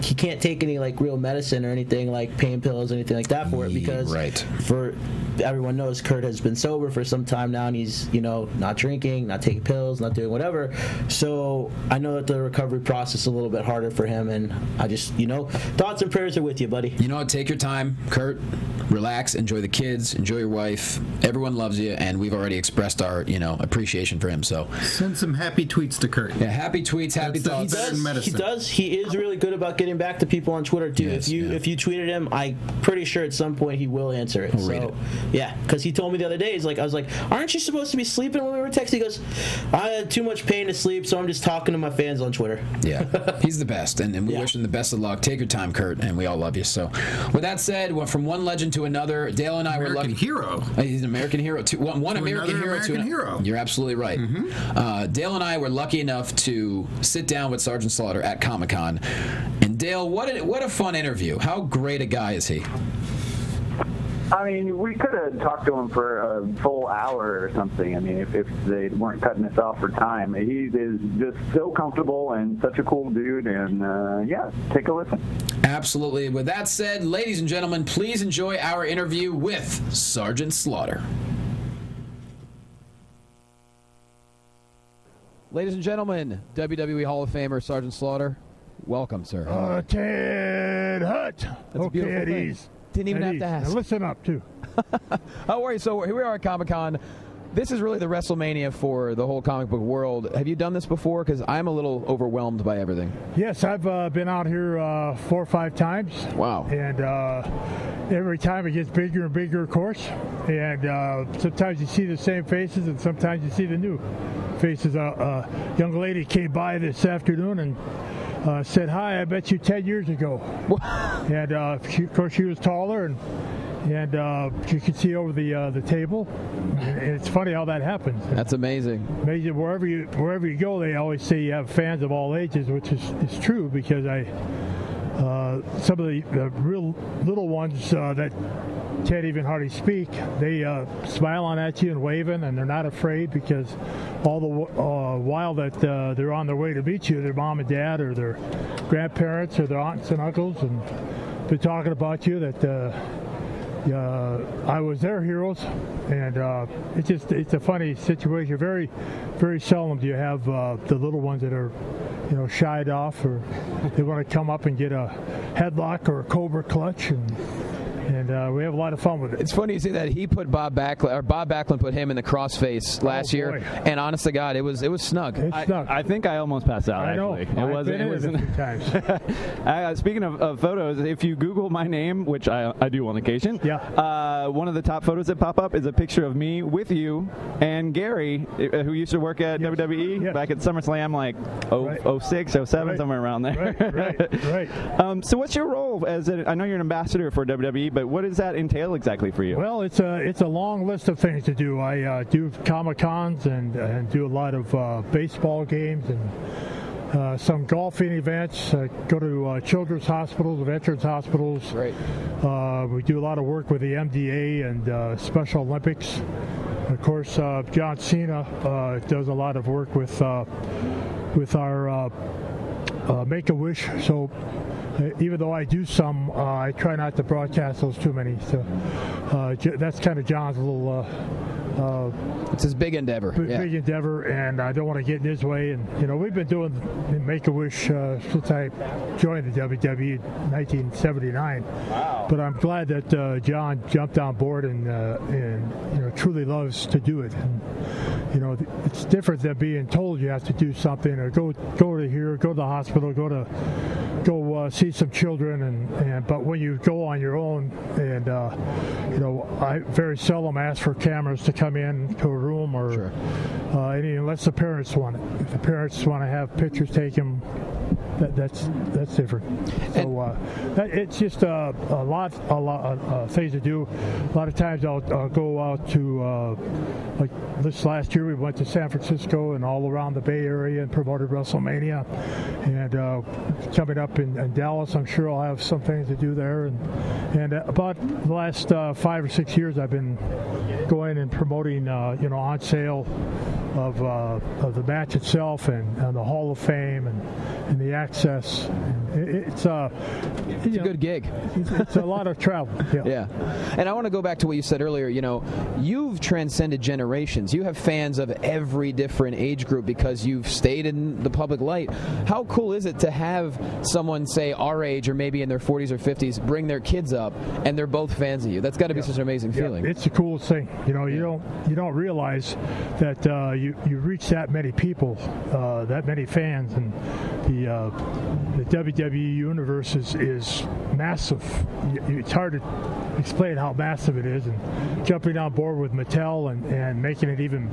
he can't take any like real medicine or anything like pain pills, or anything like that for it because right. for everyone knows Kurt has been sober for some time now and he's you know not drinking, not taking pills, not doing whatever. So I know that the recovery process is a little bit harder for him, and I just you know thoughts and prayers are with you, buddy. You know what? Take your time, Kurt. Relax, enjoy the kids, enjoy your wife. Everyone loves you, and we've already expressed our, you know, appreciation for him. So, Send some happy tweets to Kurt. yeah, happy tweets, happy That's the- He thoughts. does. medicine. He does. He is really good about getting back to people on Twitter too. Yes, if you yeah. if you tweeted him, I'm pretty sure at some point he will answer it. He'll so it. yeah, because he told me the other day, he's like, I was like, aren't you supposed to be sleeping when we were texting? He goes, I had too much pain to sleep, so I'm just talking to my fans on Twitter. Yeah, he's the best, and, and we Yeah. wish him the best of luck. Take your time, Kurt, and we all love you. So, with that said, well, from one legend to another, Dale and I were lucky. hero. Uh, He's an American hero. To, one one To American another hero to American an- hero. You're absolutely right. Uh, Dale and I were lucky enough to sit down with Sergeant Slaughter at Comic Con. And Dale, what a, what a fun interview! How great a guy is he? I mean, we could have talked to him for a full hour or something. I mean, if, if they weren't cutting us off for time, he is just so comfortable and such a cool dude. And uh, yeah, take a listen. Absolutely. With that said, ladies and gentlemen, please enjoy our interview with Sergeant Slaughter. Ladies and gentlemen, WWE Hall of Famer Sergeant Slaughter, welcome, sir. Uh, Ted Hutt. a okay, beautiful at thing. ease. Didn't even At have ease. to ask. Now listen up, too. How are you? So here we are at Comic Con. This is really the WrestleMania for the whole comic book world. Have you done this before? Because I'm a little overwhelmed by everything. Yes, I've uh, been out here uh, four or five times. Wow. And uh, every time it gets bigger and bigger, of course. And uh, sometimes you see the same faces, and sometimes you see the new faces. A uh, young lady came by this afternoon and uh, said, "Hi, I met you 10 years ago." and uh, of course, she was taller and. And uh, you can see over the uh, the table. And it's funny how that happens. That's amazing. Amazing. Wherever you wherever you go, they always say you have fans of all ages, which is, is true because I uh, some of the, the real little ones uh, that can't even hardly speak, they uh, smiling at you and waving, and they're not afraid because all the uh, while that uh, they're on their way to meet you, their mom and dad or their grandparents or their aunts and uncles, and they're talking about you that. Uh, I was their heroes, and uh, it's just it's a funny situation. Very, very seldom do you have uh, the little ones that are, you know, shied off or they want to come up and get a headlock or a cobra clutch, and and uh, we have a lot of fun with it. It's funny you say that. He put Bob Backlund, or Bob Backlund put him in the crossface last year, and honest to God, it was it was snug. It's I, snug. I think I almost passed out. I know. Actually, I've it wasn't. been It in it a wasn't. times. uh, speaking of, of photos, if you Google my name, which I, I do on occasion, Yeah. uh, one of the top photos that pop up is a picture of me with you and Gary, uh, who used to work at Yes. WWE Yes. back at SummerSlam, like oh, Right. 06, 07, Right. somewhere around there. Right, right, right. Um, so, what's your role as a, I know you're an ambassador for WWE, but what does that entail exactly for you? Well, it's a it's a long list of things to do. I uh, do comic cons and and do a lot of uh, baseball games and. Uh, some golfing events. Uh, go to uh, children's hospitals, veterans hospitals. Right. Uh, we do a lot of work with the MDA and uh, Special Olympics. Of course, uh, John Cena uh, does a lot of work with uh, with our uh, uh, Make a Wish. So even though I do some, uh, I try not to broadcast those too many. So uh, that's kind of John's little. Uh, uh, it's his big endeavor. Big, yeah. big endeavor, and I don't want to get in his way. And you know, we've been doing Make a Wish uh, since I joined the WWE in 1979. Wow. But I'm glad that uh, John jumped on board and uh, and you know truly loves to do it. And, you know, it's different than being told you have to do something or go go to here, go to the hospital, go to go uh, see some children, and, and but when you go on your own, and uh, you know, I very seldom ask for cameras to come in to a room or Sure. uh, any, unless the parents want it. If the parents want to have pictures taken, that, that's that's different. So uh, that, it's just uh, a lot, a lot of uh, things to do. A lot of times I'll, I'll go out to uh, like this last year we went to San Francisco and all around the Bay Area and promoted WrestleMania. And uh, coming up in, in Dallas, I'm sure I'll have some things to do there. And and uh, about the last uh, five or six years, I've been going and promoting, uh, you know, on sale of, uh, of the match itself and, and the Hall of Fame and, and the access. And it, it's uh, It's a good gig. It's, it's a lot of travel. Yeah. Yeah. And I want to go back to what you said earlier. You know, you've transcended generations. You have fans of every different age group because you've stayed in the public light. How cool is it to have someone, say, our age or maybe in their 40s or 50s, bring their kids up and they're both fans of you? That's got to be such an amazing feeling. It's the coolest thing. You know, you don't you don't realize that uh, you you reach that many people, uh, that many fans, and the uh, the WWE universe is, is massive. It's hard to explain how massive it is, and jumping on board with Mattel and, and making it even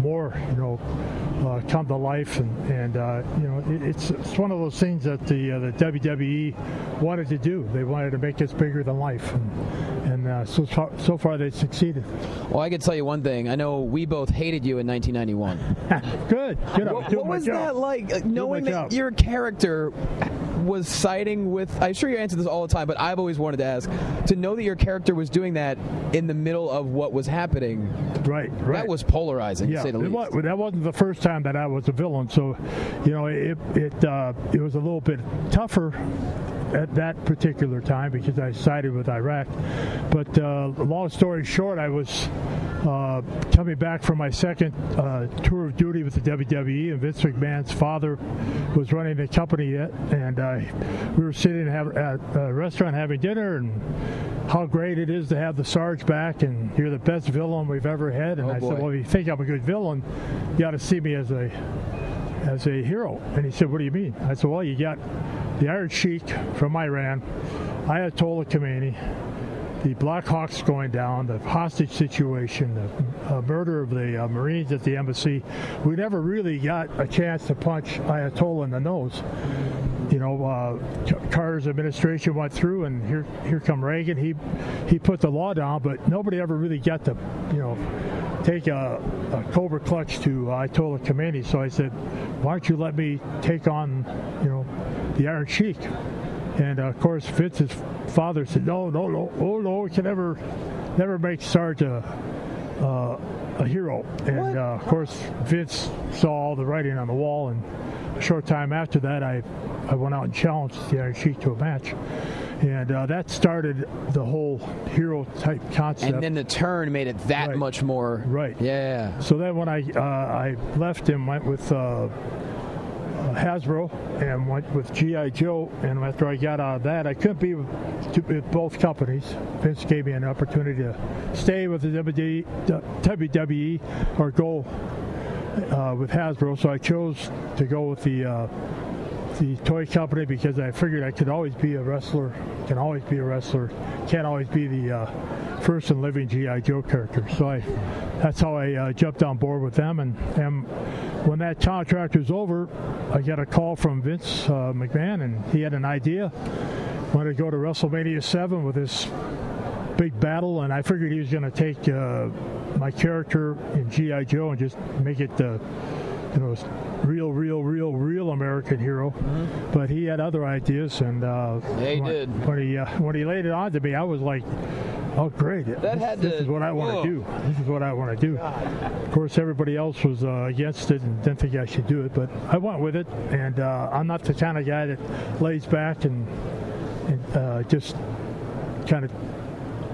more, you know, uh, come to life, and and uh, you know, it, it's it's one of those things that the uh, the WWE wanted to do. They wanted to make this bigger than life, and, and uh, so far, so far they succeeded. Well, I can tell you one thing. I know we both hated you in 1991. Good. Good. I What, what was job. that like? uh, Doing my Knowing that job. your character was siding with. I'm sure you answer this all the time, but I've always wanted to ask to know that your character was doing that in the middle of what was happening. Right. Right. That was polarizing, yeah, to say the it least. that wasn't the first time that I was a villain, so you know it it uh, it was a little bit tougher at that particular time because I sided with Iraq. But uh, long story short, I was uh, coming back from my second uh, tour of duty with the WWE, and Vince McMahon's father was running the company, yet, and uh, we were sitting at a restaurant having dinner, and how great it is to have the Sarge back, and you're the best villain we've ever had. And Oh, I boy. said, well, if you think I'm a good villain, you got to see me as a as a hero. And he said, what do you mean? I said, well, you got the Iron Sheik from Iran, Ayatollah Khomeini, the Black Hawks going down, the hostage situation, the uh, murder of the uh, Marines at the embassy. We never really got a chance to punch Ayatollah in the nose. You know, uh, Carter's administration went through, and here here come Reagan. He he put the law down, but nobody ever really got to, you know, take a, a cobra clutch to Ayatollah Khomeini. So I said, why don't you let me take on, you know, the Iron Sheik? And uh, of course, Vince's father said, "No, no, no, oh no, we can never, never make Sarge a, uh, a hero." And uh, of course, Vince saw all the writing on the wall. And a short time after that, I, I went out and challenged the Iron Sheik to a match, and uh, that started the whole hero type concept. and then the turn made it that much more. Right. Yeah. So then when I uh, I left him, went with uh, Hasbro and went with GI Joe. And after I got out of that, I couldn't be with, both companies. Vince gave me an opportunity to stay with the WWE, WWE or go uh, with Hasbro. So I chose to go with the. Uh, the toy company because I figured I could always be a wrestler, can always be a wrestler, can't always be the uh, first and living GI Joe character. So I, that's how I uh, jumped on board with them. And, and when that contract was over, I got a call from Vince uh, McMahon, and he had an idea. Wanted to go to WrestleMania seven with this big battle, and I figured he was going to take uh, my character in GI Joe and just make it the you know real, real, real, real American hero. But he had other ideas, and uh, Mm-hmm. Yeah, he when, did. when he uh, when he laid it on to me, I was like. Oh great! That this, had this to- is what I want to do. This is what I want to do. Of course, everybody else was uh, against it and didn't think I should do it, but I went with it. And uh, I'm not the kind of guy that lays back and and uh, just kind of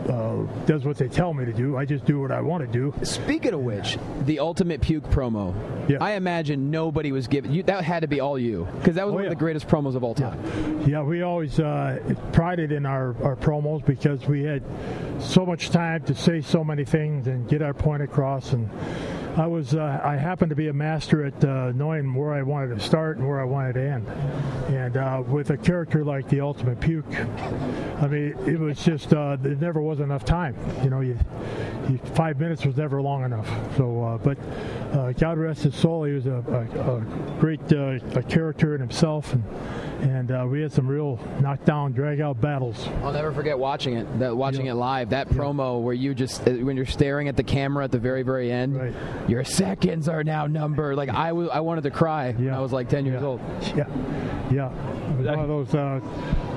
uh, does what they tell me to do. I just do what I want to do. Speaking of which, the Ultimate Puke promo. Yeah. I imagine nobody was giving you. That had to be all you, because that was Oh, one yeah. of the greatest promos of all time. Yeah, we always uh, prided in our, our promos because we had so much time to say so many things and get our point across. And I was uh, I happened to be a master at uh, knowing where I wanted to start and where I wanted to end. And uh, with a character like the Ultimate Puke, I mean, it was just uh, there never was enough time. You know, you, you five minutes was never long enough. So, uh, but uh, God rest his soul, he was a, a, a great uh, a character in himself, and and uh, we had some real knockdown, drag out battles. I'll never forget watching it. That watching it live. That promo where you just when you're staring at the camera at the very very end, your seconds are now numbered. Like I wa- I wanted to cry when I was like 10 years old. Yeah, yeah. It was one of those uh,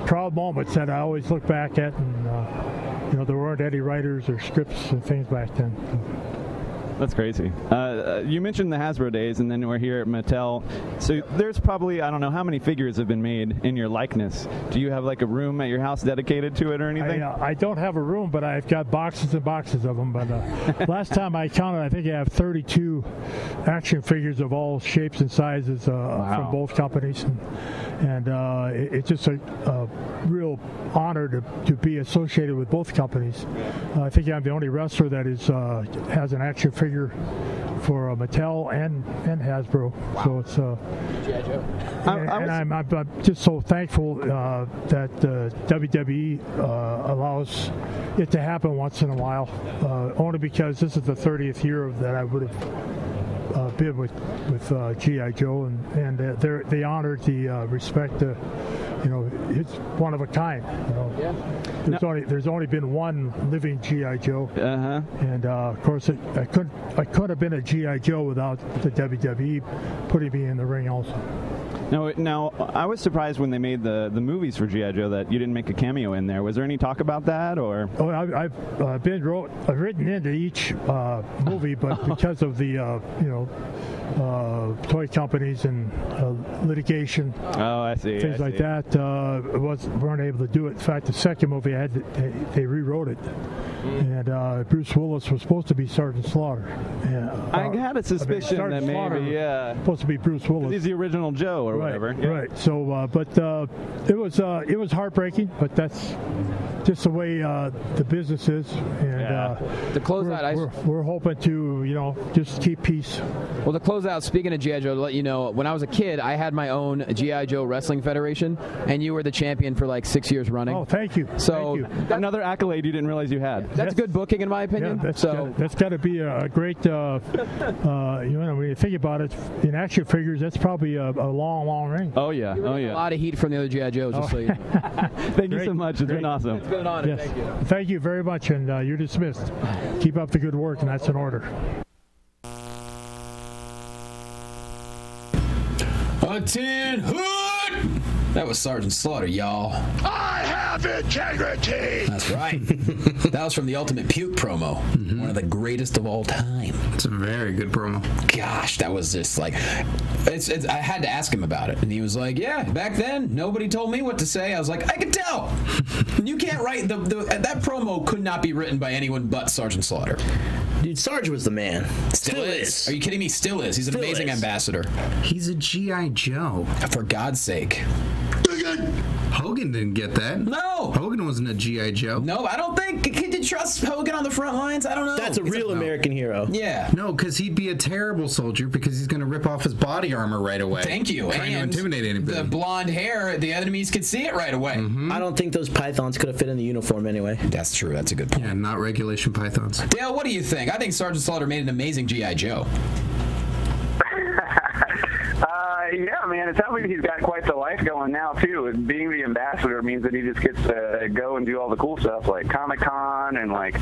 proud moments that I always look back at, and uh, you know there weren't any writers or scripts and things back then. That's crazy. Uh, uh, you mentioned the Hasbro days, and then we're here at Mattel. So there's probably I don't know how many figures have been made in your likeness. Do you have like a room at your house dedicated to it or anything? I, uh, I don't have a room, but I've got boxes and boxes of them. But uh, last time I counted, I think I have 32 action figures of all shapes and sizes uh, from both companies, and, and uh, it, it's just a, a real honor to, to be associated with both companies. Uh, I think I'm the only wrestler that is uh, has an action figure for uh, Mattel and and Hasbro. So it's uh, and, and I'm, I'm, I'm just so thankful uh, that uh, WWE uh, allows it to happen once in a while. Uh, only because this is the 30th year of that I would have uh, been with with uh, GI Joe, and and they're- they honored the uh, respect. Uh, you know, it's one of a kind. You know, there's only there's only been one living GI Joe, uh-huh. and uh, of course it, I couldn't I couldn't have been a GI Joe without the WWE putting me in the ring also. No, now I was surprised when they made the the movies for GI Joe that you didn't make a cameo in there. Was there any talk about that or? Oh, I, I've uh, been wrote, I've written into each uh, movie, but because of the uh, you know uh, toy companies and uh, litigation, Oh, I see. things I like see. that, uh, was weren't able to do it. In fact, the second movie, I had to, they, they rewrote it, and uh, Bruce Willis was supposed to be Sergeant Slaughter. Yeah, I had a suspicion that Sergeant maybe, Slaughter yeah. supposed to be Bruce Willis. He's the original Joe or right, whatever. Right. So, uh, but uh, it was uh, it was heartbreaking, but that's just the way uh, the business is, and uh, The closeout, We're, we're, we're hoping to you know just keep peace. Well, to close out, speaking of GI Joe, to let you know, when I was a kid, I had my own GI Joe Wrestling Federation, and you were the champion for like six years running. Oh, thank you. So another accolade you didn't realize you had. That's good booking, in my Yeah, opinion. that's so gotta, that's got to be a, a great. Uh, uh, you know, when you think about it, in action figures, that's probably a, a long, long ring. Oh yeah. Oh yeah. a lot of heat from the other GI Joes. Just Oh. so you know. Thank you so much. It's great. been awesome. It's been an honor. Yes. Thank you. Thank you very much, and uh, you're dismissed. Keep up the good work, and that's an order. A tin hood. That was Sergeant Slaughter, y'all. I have integrity. That's right. that was from the Ultimate Puke promo. Mm-hmm. One of the greatest of all time. It's a very good promo. Gosh, that was just like, it's, it's. I had to ask him about it, and he was like, "Yeah, back then nobody told me what to say." I was like, "I could tell. you can't write the, the that promo could not be written by anyone but Sergeant Slaughter. Dude, Sarge was the man. Still, is. Are you kidding me? Still is. He's an Still amazing is. ambassador. He's a GI Joe. For God's sake. Hogan didn't get that. No. Hogan wasn't a GI Joe. No, I don't think. Can trust Hogan on the front lines? I don't know. That's a He's real American hero. Yeah. No, because he'd be a terrible soldier because he's going to rip off his body armor right away. Thank you. Trying and to intimidate anybody. The blonde hair, the enemies could see it right away. I don't think those pythons could have fit in the uniform anyway. That's true. That's a good point. yeah, not regulation pythons. Dale, what do you think? I think Sergeant Slaughter made an amazing GI Joe. Uh, yeah, man, it sounds like he's got quite the life now too. Being the ambassador means that he just gets to go and do all the cool stuff like Comic Con and like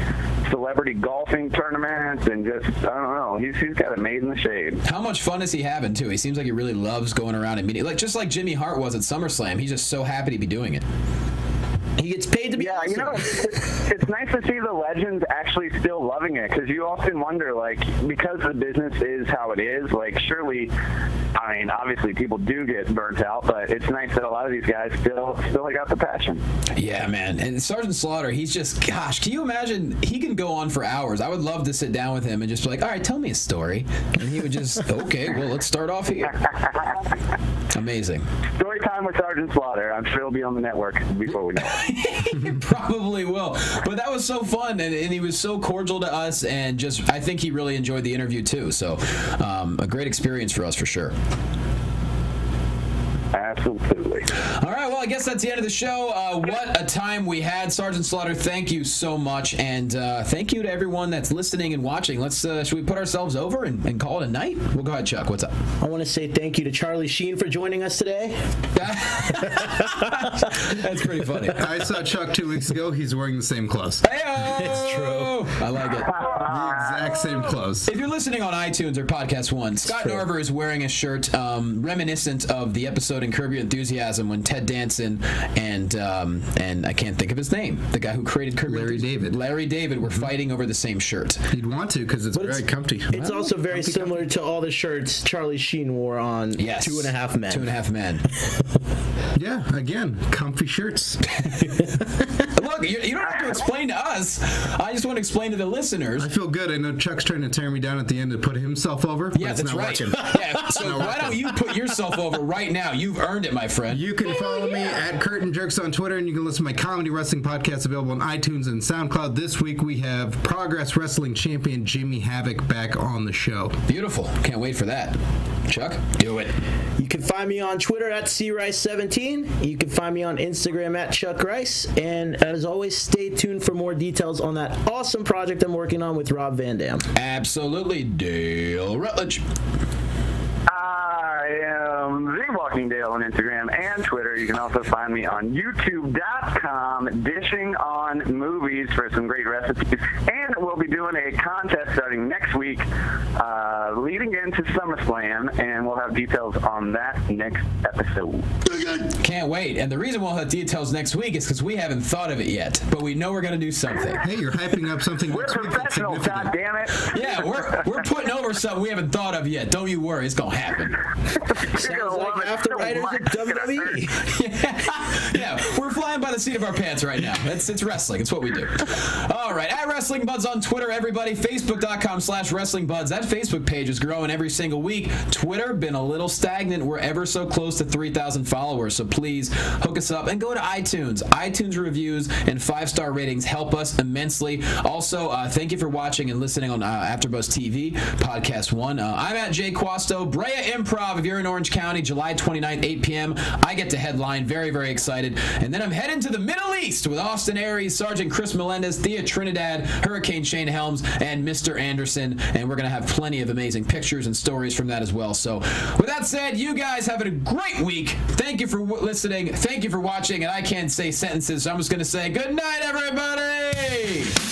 celebrity golfing tournaments and just I don't know. He's he's got it made in the shade. How much fun is he having too? He seems like he really loves going around and meeting, like just like Jimmy Hart was at SummerSlam. He's just so happy to be doing it. He gets paid to be. Yeah, you know, it's, it's nice to see the legends actually still loving it because you often wonder, like, because the business is how it is, like, surely, I mean, obviously people do get burnt out, but it's nice that a lot of these guys still still got the passion. Yeah, man. And Sergeant Slaughter, he's just, gosh, can you imagine? He can go on for hours. I would love to sit down with him and just be like, all right, tell me a story. And he would just, okay, well, let's start off here. Amazing. Story time with Sergeant Slaughter. I'm sure it'll be on the network before we know it. Probably will. But that was so fun, and, and he was so cordial to us, and just, I think he really enjoyed the interview too. So, um, a great experience for us for sure. Absolutely. All right, well, I guess that's the end of the show. Uh, what a time we had, Sergeant Slaughter. Thank you so much, and uh, thank you to everyone that's listening and watching. Let's uh, should we put ourselves over and, and call it a night? Well, go ahead, Chuck. What's up? I want to say thank you to Charlie Sheen for joining us today. That's pretty funny. I saw Chuck two weeks ago. He's wearing the same clothes. It's true. I like it. The exact same clothes. If you're listening on iTunes or Podcast One, Scott true. Narver is wearing a shirt um, reminiscent of the episode in Curb Your Enthusiasm when Ted Danson and um, and I can't think of his name, the guy who created Curb Larry Enthusiasm- David. Larry David were fighting over the same shirt. You'd want to because it's But very it's- comfy. It's also very similar to all the shirts Charlie Sheen wore on Yes. Two and a Half Men. Two and a Half Men. Yeah, again, comfy shirts. Look, you, you don't have to explain to us. I just want to explain to the listeners. I feel good. I know Chuck's trying to tear me down at the end to put himself over. but Yeah, it's that's not right. working. Yeah, so why don't you put yourself over right now? You've earned it, my friend. You can follow me at Curtain Jerks on Twitter, and you can listen to my comedy wrestling podcast available on iTunes and SoundCloud. This week we have Progress Wrestling champion Jimmy Havoc back on the show. Beautiful. Can't wait for that. Chuck, do it. You can find me on Twitter at crice17. You can find me on Instagram at Chuck Rice. And as always, stay tuned for more details on that awesome project I'm working on with Rob Van Dam. Absolutely, Dale Rutledge. I am the Walking Dale on Instagram and Twitter. You can also find me on YouTube.com, dishing on movies for some great recipes. And we'll be doing a contest starting next week, uh, leading into SummerSlam, and we'll have details on that next episode. Can't wait. And the reason we'll have details next week is because we haven't thought of it yet, but we know we're going to do something. Hey, you're hyping up something We're next week professionals. God damn it! Yeah, we're we're putting over something we haven't thought of yet. Don't you worry, it's gonna happen. You're like half the writers It's. WWE. yeah, we're flying by the seat of our pants right now. It's it's wrestling. It's what we do. All right, at Wrestling Buds on Twitter, everybody. Facebook.com slash Wrestling Buds. That Facebook page is growing every single week. Twitter been a little stagnant. We're ever so close to 3,000 followers. So please hook us up and go to iTunes. iTunes reviews and five star ratings help us immensely. Also, uh, thank you for watching and listening on uh, AfterBuzz TV Podcast One. Uh, I'm at Jay Quasto, Brea Improv. If you're in Orange County, July 29th, 8 p.m. I get to headline. Very, very excited. And then I'm heading to the Middle East with Austin Aries, Sergeant Chris Melendez, Thea Trinidad, Hurricane Shane Helms, and Mr. Anderson. And we're going to have plenty of amazing pictures and stories from that as well. So, with that said, you guys have a great week. Thank you for listening. Thank you for watching. And I can't say sentences, so I'm just going to say good night, everybody.